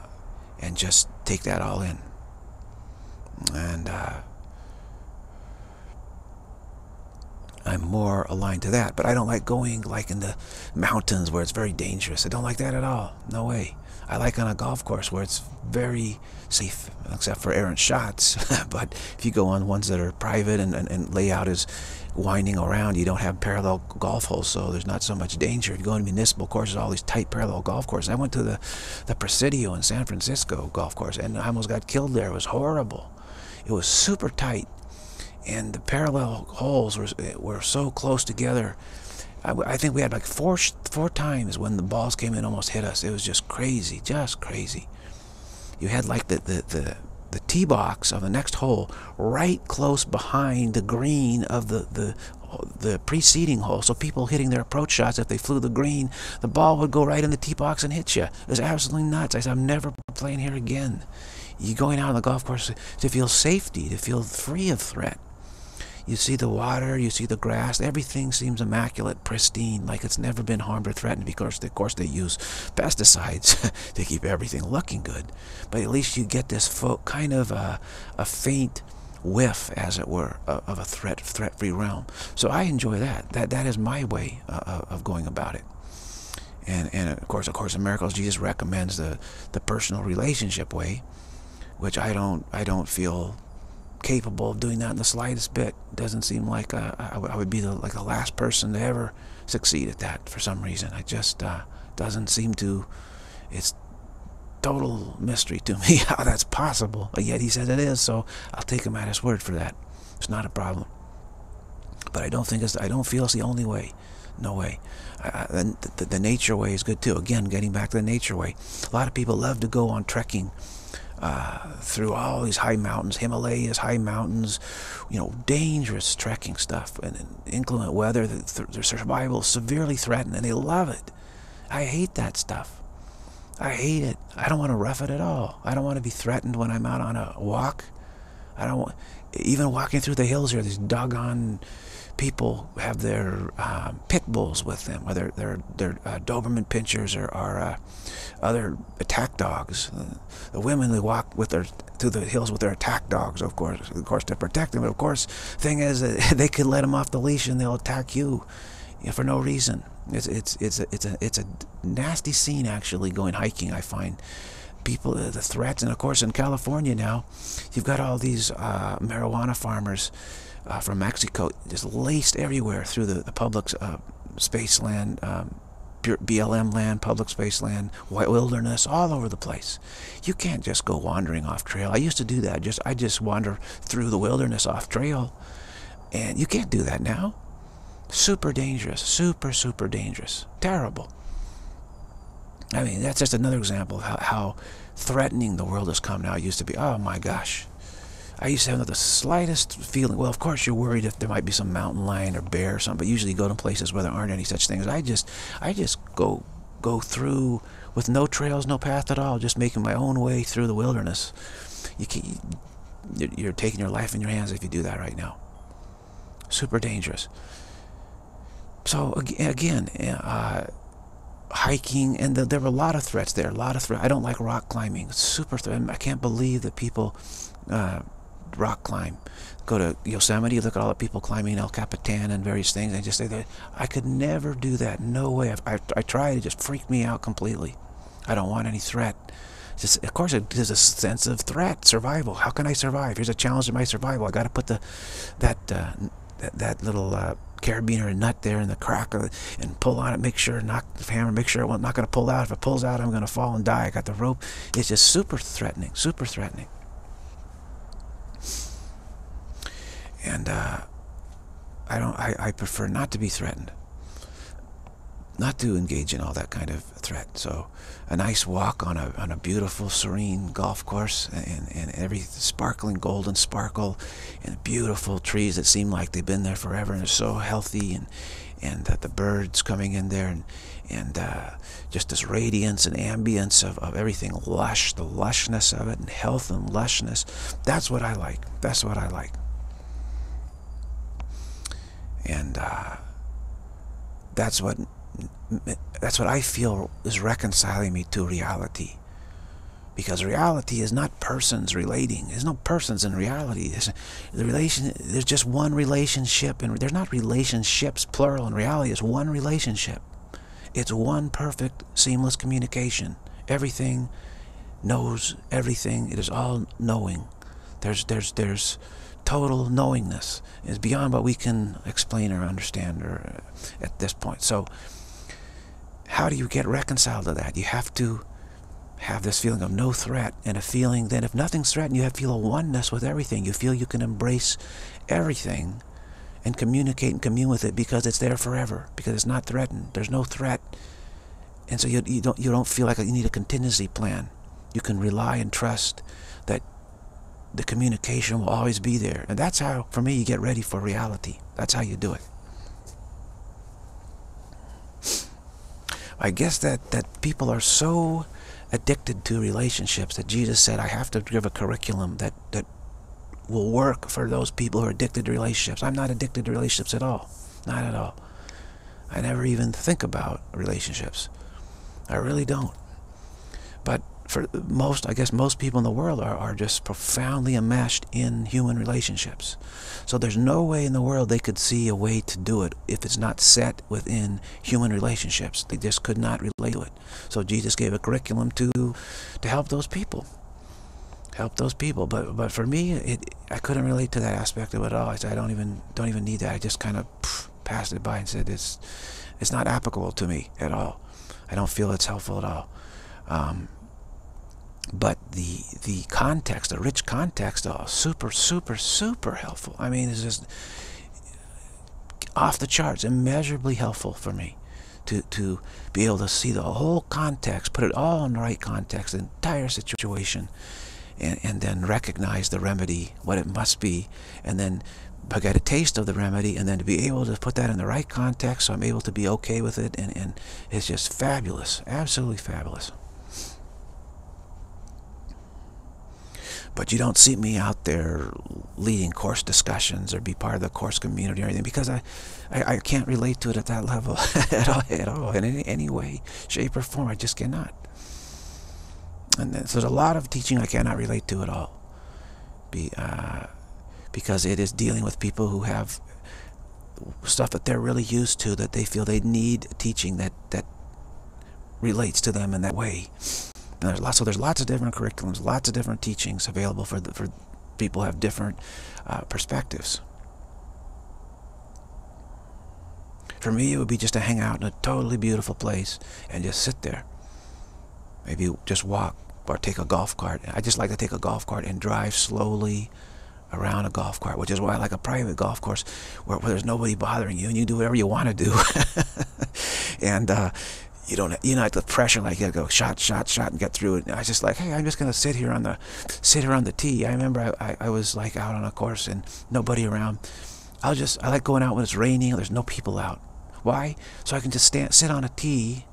and just take that all in. And uh, I'm more aligned to that. But I don't like going like in the mountains where it's very dangerous. I don't like that at all. No way. I like on a golf course where it's very safe, except for errant shots. but if you go on ones that are private and, and, and layout is winding around, you don't have parallel golf holes, so there's not so much danger. If you go to municipal courses, all these tight parallel golf courses. I went to the, the Presidio in San Francisco golf course, and I almost got killed there. It was horrible. It was super tight and the parallel holes were, were so close together. I, I think we had like four four times when the balls came in almost hit us. It was just crazy, just crazy. You had like the, the, the, the tee box of the next hole right close behind the green of the, the the preceding hole. So people hitting their approach shots, if they flew the green, the ball would go right in the tee box and hit you. It was absolutely nuts. I said, I'm never playing here again. You're going out on the golf course to feel safety, to feel free of threat. You see the water, you see the grass, everything seems immaculate, pristine, like it's never been harmed or threatened because, of course, they use pesticides to keep everything looking good. But at least you get this kind of a, a faint whiff, as it were, of a threat, threat-free realm. So I enjoy that. That that is my way uh, of going about it. And and of course, of course, in miracles, Jesus recommends the the personal relationship way, which I don't I don't feel capable of doing that in the slightest bit. Doesn't seem like uh, I, would be the, like the last person to ever succeed at that for some reason. I just uh, doesn't seem to. It's total mystery to me how that's possible. But yet he says it is, so I'll take him at his word for that. It's not a problem. But I don't think it's. I don't feel it's the only way. No way. Uh, the, the nature way is good too. Again, getting back to the nature way. A lot of people love to go on trekking uh, through all these high mountains, Himalayas, high mountains, you know, dangerous trekking stuff, and, inclement weather, their survival is severely threatened, and they love it. I hate that stuff. I hate it. I don't want to rough it at all. I don't want to be threatened when I'm out on a walk. I don't want, even walking through the hills here, these doggone people have their um, pit bulls with them, whether they're, they're uh, Doberman pinschers or, or uh, other attack dogs. Uh, the women, they walk with their through the hills with their attack dogs, of course, of course, to protect them. But of course, thing is, they could let them off the leash and they'll attack you, for no reason. It's it's it's a it's a it's a nasty scene actually going hiking. I find people the threats, and of course in California now, you've got all these uh, marijuana farmers uh, from Mexico, just laced everywhere through the, the public uh, space land, um, BLM land, public space land, white wilderness, all over the place. You can't just go wandering off trail. I used to do that. Just I just wander through the wilderness off trail, and you can't do that now. Super dangerous, super super dangerous, terrible. I mean, that's just another example of how, how threatening the world has come now. It used to be, oh my gosh, I used to have not the slightest feeling. Well, of course, you're worried if there might be some mountain lion or bear or something, but usually you go to places where there aren't any such things. I just, I just go, go through with no trails, no path at all, just making my own way through the wilderness. You can, you're taking your life in your hands if you do that right now. Super dangerous. So again, uh, hiking, and the, there were a lot of threats there. A lot of threats. I don't like rock climbing. Super threat. I can't believe that people. Uh, rock climb. Go to Yosemite, look at all the people climbing El Capitan and various things, and just say that I could never do that. No way. I, I, I tried. It just freaked me out completely. I don't want any threat. Just, of course, it, there's a sense of threat, survival. How can I survive? Here's a challenge to my survival. I got to put the that uh, that, that little uh, carabiner nut there in the crack of and pull on it. Make sure, knock the hammer. Make sure it's not going to pull out. If it pulls out, I'm going to fall and die. I got the rope. It's just super threatening. Super threatening. And uh, I don't. I, I prefer not to be threatened. Not to engage in all that kind of threat. So, a nice walk on a on a beautiful, serene golf course, and and every sparkling golden sparkle, and beautiful trees that seem like they've been there forever and are so healthy, and and uh, the birds coming in there, and and uh, just this radiance and ambience of, of everything lush, the lushness of it, and health and lushness. That's what I like. That's what I like. And uh, that's what that's what I feel is reconciling me to reality. Because reality is not persons relating. There's no persons in reality. There's, the relation, there's just one relationship. And there's not relationships, plural. In reality, it's one relationship. It's one perfect, seamless communication. Everything knows everything. It is all knowing. There's, there's, there's total knowingness. is beyond what we can explain or understand or uh, at this point. So how do you get reconciled to that? You have to have this feeling of no threat and a feeling that if nothing's threatened, you have to feel a oneness with everything. You feel you can embrace everything and communicate and commune with it because it's there forever, because it's not threatened. There's no threat. And so you, you, don't, you don't feel like you need a contingency plan. You can rely and trust the communication will always be there. And that's how, for me, you get ready for reality. That's how you do it. I guess that, that people are so addicted to relationships that Jesus said, I have to give a curriculum that, that will work for those people who are addicted to relationships. I'm not addicted to relationships at all. Not at all. I never even think about relationships. I really don't. For most, I guess most people in the world are, are just profoundly enmeshed in human relationships. So there's no way in the world they could see a way to do it if it's not set within human relationships. They just could not relate to it. So Jesus gave a curriculum to to help those people. Help those people. But but for me, it I couldn't relate to that aspect of it at all. I said I don't even don't even need that. I just kind of passed it by and said it's it's not applicable to me at all. I don't feel it's helpful at all. Um, but the the context, the rich context, oh, super, super, super helpful. I mean, it's just off the charts, immeasurably helpful for me to to be able to see the whole context, put it all in the right context, the entire situation, and and then recognize the remedy, what it must be, and then I get a taste of the remedy, and then to be able to put that in the right context, so I'm able to be okay with it, and and it's just fabulous, absolutely fabulous. But you don't see me out there leading course discussions or be part of the course community or anything because I, I, I can't relate to it at that level at all, at all in any, any way, shape, or form. I just cannot. And so there's a lot of teaching I cannot relate to at all, be, uh, because it is dealing with people who have stuff that they're really used to that they feel they need teaching that that relates to them in that way. And there's lots, so there's lots of different curriculums, lots of different teachings available for the, for people who have different uh, perspectives. For me, it would be just to hang out in a totally beautiful place and just sit there. Maybe just walk or take a golf cart. I just like to take a golf cart and drive slowly around a golf cart, which is why I like a private golf course where, where there's nobody bothering you and you do whatever you want to do. and uh, you don't you know the pressure like you gotta go shot shot shot and get through it. And I was just like hey I'm just gonna sit here on the sit here on the tee. I remember I, I, I was like out on a course and nobody around. I'll just I like going out when it's raining there's no people out. Why? So I can just stand sit on a tee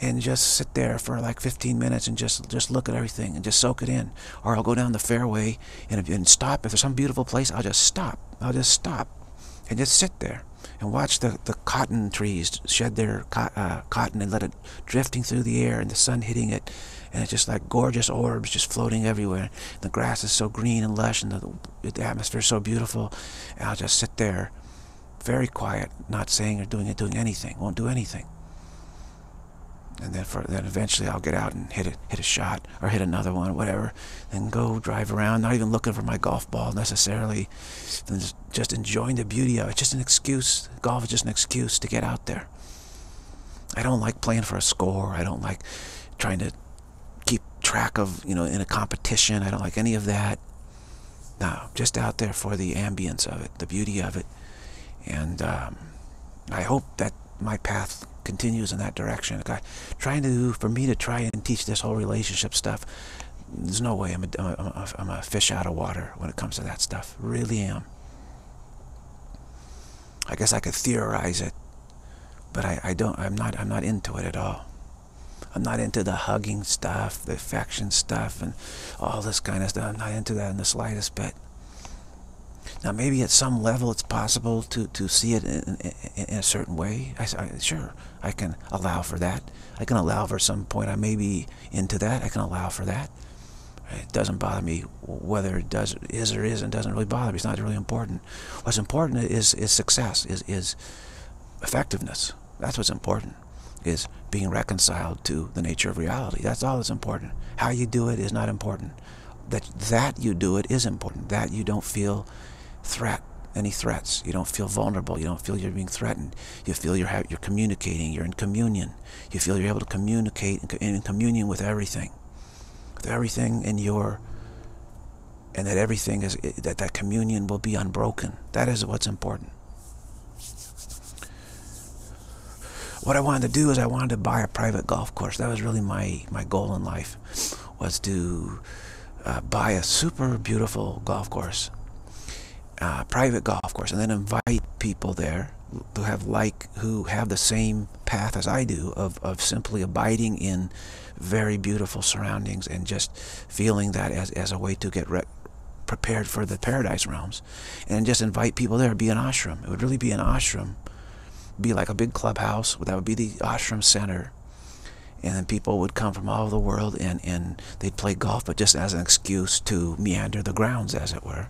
and just sit there for like 15 minutes and just just look at everything and just soak it in. Or I'll go down the fairway and, and stop. If there's some beautiful place I'll just stop. I'll just stop and just sit there and watch the, the cotton trees shed their co uh, cotton and let it drifting through the air and the sun hitting it. And it's just like gorgeous orbs just floating everywhere. The grass is so green and lush and the, the atmosphere is so beautiful. And I'll just sit there very quiet not saying or doing it doing anything won't do anything and then for then eventually I'll get out and hit it, hit a shot or hit another one, whatever, Then go drive around, not even looking for my golf ball necessarily, and just, just enjoying the beauty of it. Just an excuse. Golf is just an excuse to get out there. I don't like playing for a score. I don't like trying to keep track of, you know, in a competition. I don't like any of that. No, just out there for the ambience of it, the beauty of it. And um, I hope that my path continues in that direction. Like trying to, for me to try and teach this whole relationship stuff, there's no way I'm a, I'm a, I'm a fish out of water when it comes to that stuff. Really am. I guess I could theorize it, but I, I don't, I'm not, I'm not into it at all. I'm not into the hugging stuff, the affection stuff, and all this kind of stuff. I'm not into that in the slightest bit. Now, maybe at some level it's possible to, to see it in, in, in a certain way. I, I, sure, I can allow for that. I can allow for some point I may be into that. I can allow for that. It doesn't bother me whether it does is or isn't. Doesn't really bother me. It's not really important. What's important is is success. Is is effectiveness. That's what's important. Is being reconciled to the nature of reality. That's all that's important. How you do it is not important. That that you do it is important. That you don't feel threat, any threats. You don't feel vulnerable. You don't feel you're being threatened. You feel you're you're communicating. You're in communion. You feel you're able to communicate in communion with everything, with everything in your, and that everything is that that communion will be unbroken. That is what's important. What I wanted to do is I wanted to buy a private golf course. That was really my my goal in life, was to uh, buy a super beautiful golf course uh, private golf course and then invite people there who have like who have the same path as I do of, of simply abiding in very beautiful surroundings and just feeling that as, as a way to get prepared for the paradise realms. And just invite people there. Be an ashram. It would really be an ashram. Be like a big clubhouse. That would be the ashram center. And then people would come from all over the world and, and they'd play golf but just as an excuse to meander the grounds as it were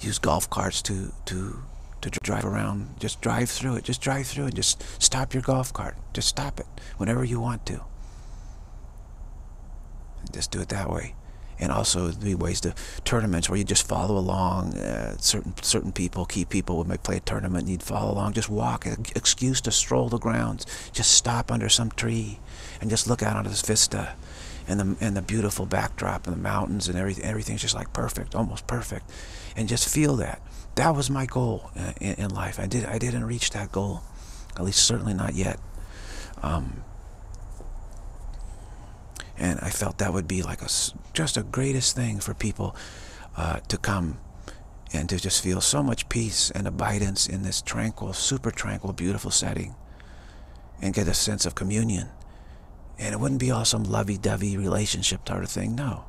use golf carts to to to drive around. Just drive through it. Just drive through it. Just stop your golf cart. Just stop it whenever you want to. Just do it that way. And also be ways to tournaments where you just follow along. Uh, certain certain people, key people, would might play a tournament, and you'd follow along. Just walk. Excuse to stroll the grounds. Just stop under some tree and just look out onto this vista and the and the beautiful backdrop and the mountains and everything. Everything's just like perfect, almost perfect and just feel that. That was my goal uh, in, in, life. I did. I didn't reach that goal, at least certainly not yet. Um, and I felt that would be like a just a greatest thing for people uh, to come and to just feel so much peace and abidance in this tranquil, super tranquil, beautiful setting, and get a sense of communion. And it wouldn't be all some lovey-dovey relationship sort of thing, no.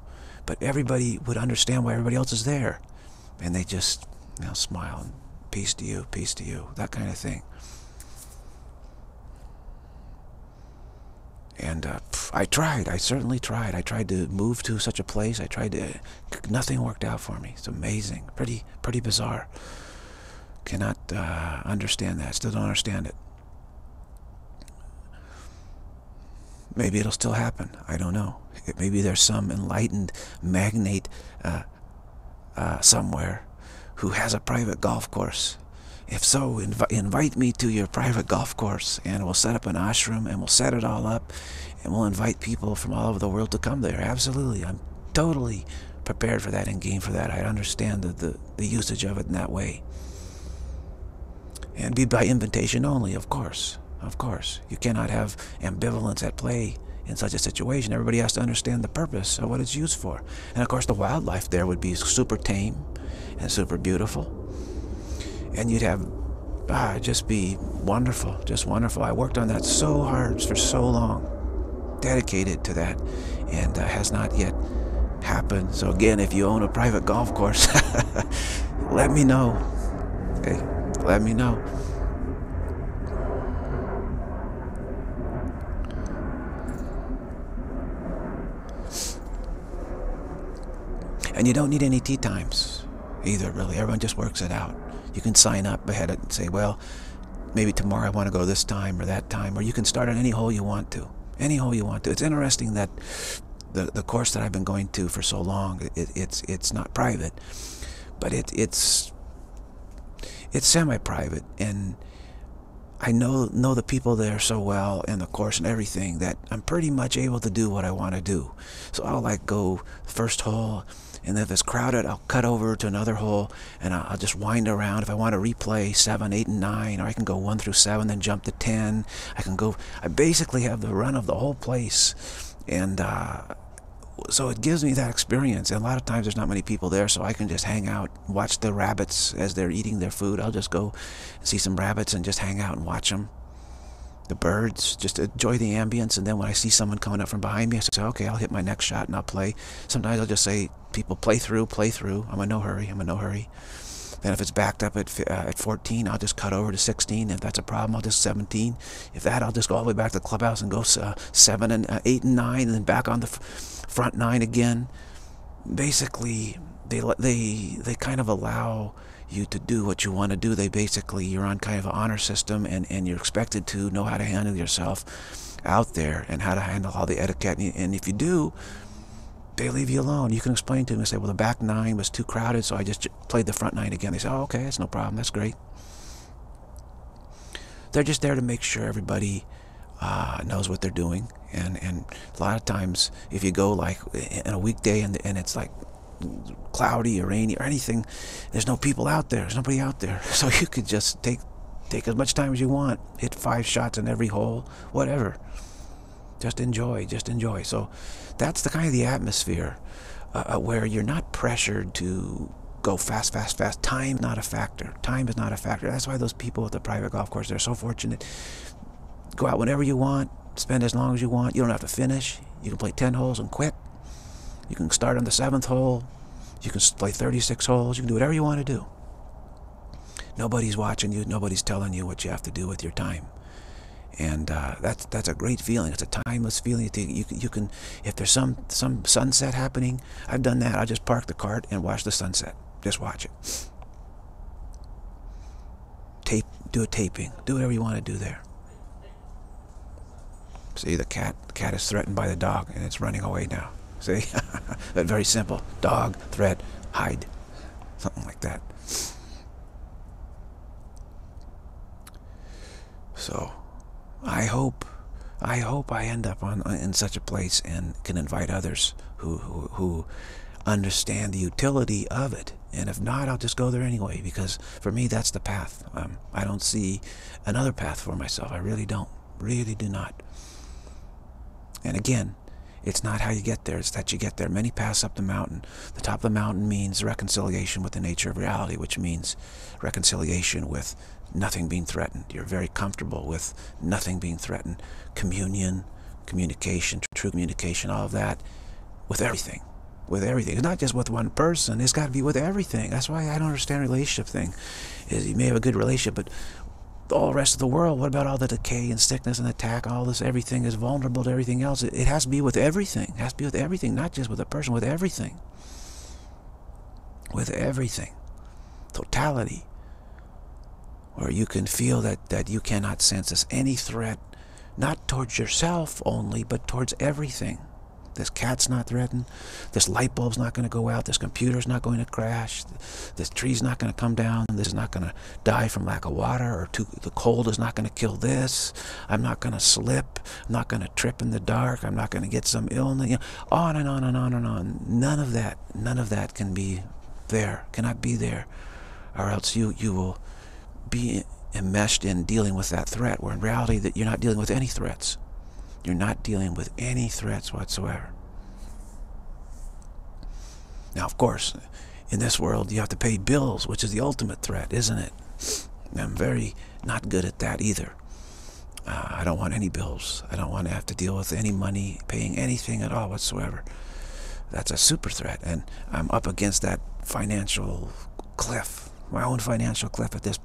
But everybody would understand why everybody else is there and they just you know smile and peace to you, peace to you, that kind of thing. And uh, I tried. I certainly tried. I tried to move to such a place. I tried to. Nothing worked out for me. It's amazing. Pretty, pretty bizarre. Cannot uh, understand that. Still don't understand it. Maybe it'll still happen. I don't know. Maybe there's some enlightened magnate uh, uh, somewhere who has a private golf course. If so, inv invite me to your private golf course and we'll set up an ashram and we'll set it all up and we'll invite people from all over the world to come there. Absolutely. I'm totally prepared for that and game for that. I understand the, the, the usage of it in that way. And be by invitation only, of course. Of course. You cannot have ambivalence at play in such a situation. Everybody has to understand the purpose of what it's used for. And of course, the wildlife there would be super tame and super beautiful. And you'd have, ah, just be wonderful, just wonderful. I worked on that so hard for so long, dedicated to that, and uh, has not yet happened. So again, if you own a private golf course, let me know. Okay, let me know. And you don't need any tee times either, really. Everyone just works it out. You can sign up ahead and say, well, maybe tomorrow I want to go this time or that time, or you can start on any hole you want to. Any hole you want to. It's interesting that the, the course that I've been going to for so long, it, it's, it's not private, but it, it's, it's semi-private. And I know know the people there so well and the course and everything that I'm pretty much able to do what I want to do. So I'll like go first hole and if it's crowded, I'll cut over to another hole and I'll just wind around. If I want to replay 7, 8, and 9, or I can go 1 through 7, then jump to 10. I can go, I basically have the run of the whole place. And uh, so it gives me that experience. And a lot of times there's not many people there, so I can just hang out, watch the rabbits as they're eating their food. I'll just go see some rabbits and just hang out and watch them. The birds, just enjoy the ambience. And then when I see someone coming up from behind me, I say, okay, I'll hit my next shot and I'll play. Sometimes I'll just say, people play through, play through. I'm in no hurry. I'm in no hurry. Then if it's backed up at, uh, at 14, I'll just cut over to 16. If that's a problem, I'll just 17. If that, I'll just go all the way back to the clubhouse and go uh, 7 and uh, 8 and 9 and then back on the front 9 again. Basically, they, they, they kind of allow you to do what you want to do. They basically, you're on kind of an honor system and, and you're expected to know how to handle yourself out there and how to handle all the etiquette. And if you do, they leave you alone. You can explain to them and say, well, the back nine was too crowded, so I just played the front nine again. They say, oh, okay, that's no problem. That's great. They're just there to make sure everybody uh, knows what they're doing. And, and a lot of times, if you go like in a weekday and, and it's like cloudy or rainy or anything, there's no people out there. There's nobody out there. So you could just take take as much time as you want, hit five shots in every hole, whatever. Just enjoy, just enjoy. So that's the kind of the atmosphere uh, uh, where you're not pressured to go fast, fast, fast. Time not a factor. Time is not a factor. That's why those people at the private golf course, they're so fortunate. Go out whenever you want, spend as long as you want. You don't have to finish. You can play 10 holes and quit. You can start on the seventh hole. You can play 36 holes. You can do whatever you want to do. Nobody's watching you. Nobody's telling you what you have to do with your time and uh, that's that's a great feeling. It's a timeless feeling. You you can if there's some some sunset happening. I've done that. I just park the cart and watch the sunset. Just watch it. Tape, do a taping. Do whatever you want to do there. See the cat. The cat is threatened by the dog, and it's running away now. See, that very simple. Dog, threat, hide, something like that. So. I hope, I hope I end up on in such a place and can invite others who, who, who understand the utility of it. And if not, I'll just go there anyway, because for me, that's the path. Um, I don't see another path for myself. I really don't. Really do not. And again, it's not how you get there, it's that you get there. Many pass up the mountain. The top of the mountain means reconciliation with the nature of reality, which means reconciliation with nothing being threatened. You're very comfortable with nothing being threatened. Communion, communication, true communication, all of that, with everything. With everything. It's not just with one person. It's got to be with everything. That's why I don't understand relationship thing. Is you may have a good relationship, but all the rest of the world, what about all the decay and sickness and attack, all this, everything is vulnerable to everything else. It, it has to be with everything. It has to be with everything, not just with a person, with everything. With everything. Totality where you can feel that, that you cannot sense any threat, not towards yourself only, but towards everything. This cat's not threatened. This light bulb's not going to go out. This computer's not going to crash. This tree's not going to come down. This is not going to die from lack of water or too, the cold is not going to kill this. I'm not going to slip. I'm not going to trip in the dark. I'm not going to get some illness. You know, on and on and on and on. None of that, none of that can be there, cannot be there, or else you, you will be enmeshed in dealing with that threat, where in reality that you're not dealing with any threats. You're not dealing with any threats whatsoever. Now, of course, in this world, you have to pay bills, which is the ultimate threat, isn't it? I'm very not good at that either. Uh, I don't want any bills. I don't want to have to deal with any money, paying anything at all whatsoever. That's a super threat, and I'm up against that financial cliff my own financial cliff at this.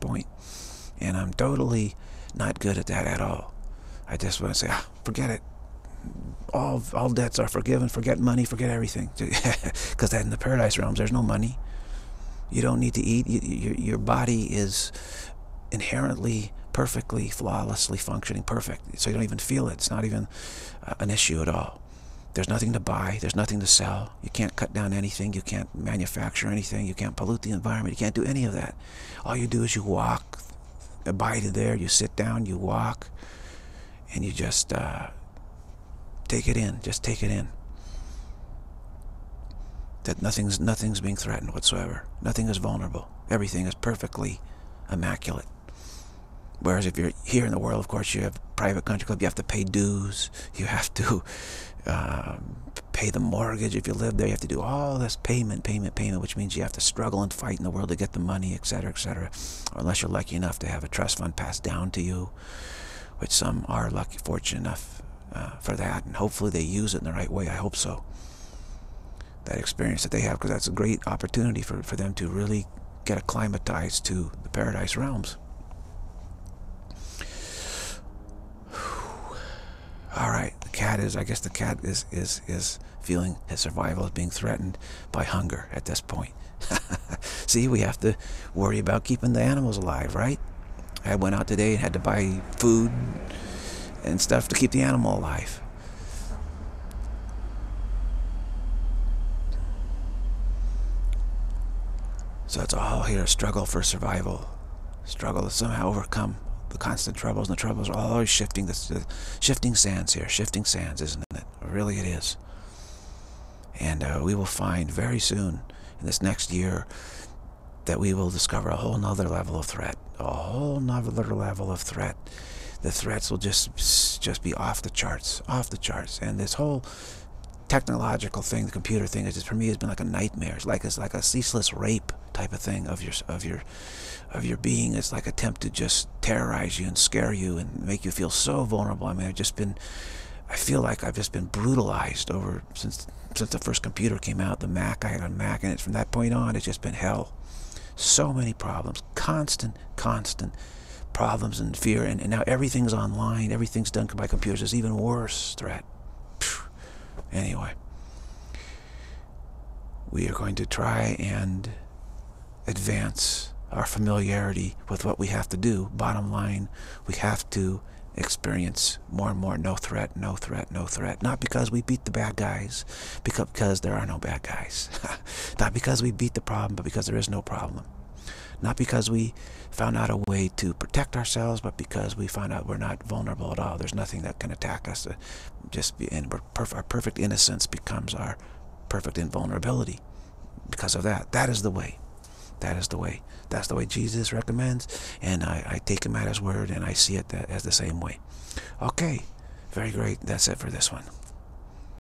And I'm totally not good at that at all. I just want to say, ah, forget it. All, all debts are forgiven. Forget money. Forget everything. Because in the paradise realms, there's no money. You don't need to eat. You, your, your body is inherently, perfectly, flawlessly functioning perfect. So you don't even feel it. It's not even uh, an issue at all. There's nothing to buy. There's nothing to sell. You can't cut down anything. You can't manufacture anything. You can't pollute the environment. You can't do any of that. All you do is you walk. Abide there. You sit down. You walk. And you just uh, take it in. Just take it in. That nothing's, nothing's being threatened whatsoever. Nothing is vulnerable. Everything is perfectly immaculate. Whereas if you're here in the world, of course, you have private country club, you have to pay dues, you have to um, pay the mortgage if you live there. You have to do all this payment, payment, payment, which means you have to struggle and fight in the world to get the money, etc., etc. Or unless you're lucky enough to have a trust fund passed down to you, which some are lucky, fortunate enough uh, for that, and hopefully they use it in the right way. I hope so. That experience that they have, because that's a great opportunity for, for them to really get acclimatized to the paradise realms. All right, the cat is, I guess the cat is, is, is feeling his survival is being threatened by hunger at this point. See, we have to worry about keeping the animals alive, right? I went out today and had to buy food and stuff to keep the animal alive. So it's all here a struggle for survival, struggle to somehow overcome the constant troubles. And the troubles are always shifting. The, shifting sands here, shifting sands, isn't it? Really, it is. And uh, we will find very soon in this next year that we will discover a whole nother level of threat, a whole nother level of threat. The threats will just just be off the charts, off the charts. And this whole technological thing, the computer thing, is just for me has been like a nightmare. It's like it's like a ceaseless rape type of thing of your of your of your being. It's like attempt to just terrorize you and scare you and make you feel so vulnerable. I mean, I've just been, I feel like I've just been brutalized over since since the first computer came out, the Mac. I had a Mac, and it's from that point on, it's just been hell. So many problems, constant, constant problems and fear, and, and now everything's online, everything's done by computers. It's even worse threat. Anyway, we are going to try and advance our familiarity with what we have to do. Bottom line, we have to experience more and more no threat, no threat, no threat. Not because we beat the bad guys, because, there are no bad guys. Not because we beat the problem, but because there is no problem. Not because we found out a way to protect ourselves, but because we found out we're not vulnerable at all. There's nothing that can attack us. Uh, just be, and perf our perfect innocence becomes our perfect invulnerability. Because of that, that is the way. That is the way. That's the way Jesus recommends, and I, I take him at his word, and I see it as the same way. Okay, very great. That's it for this one.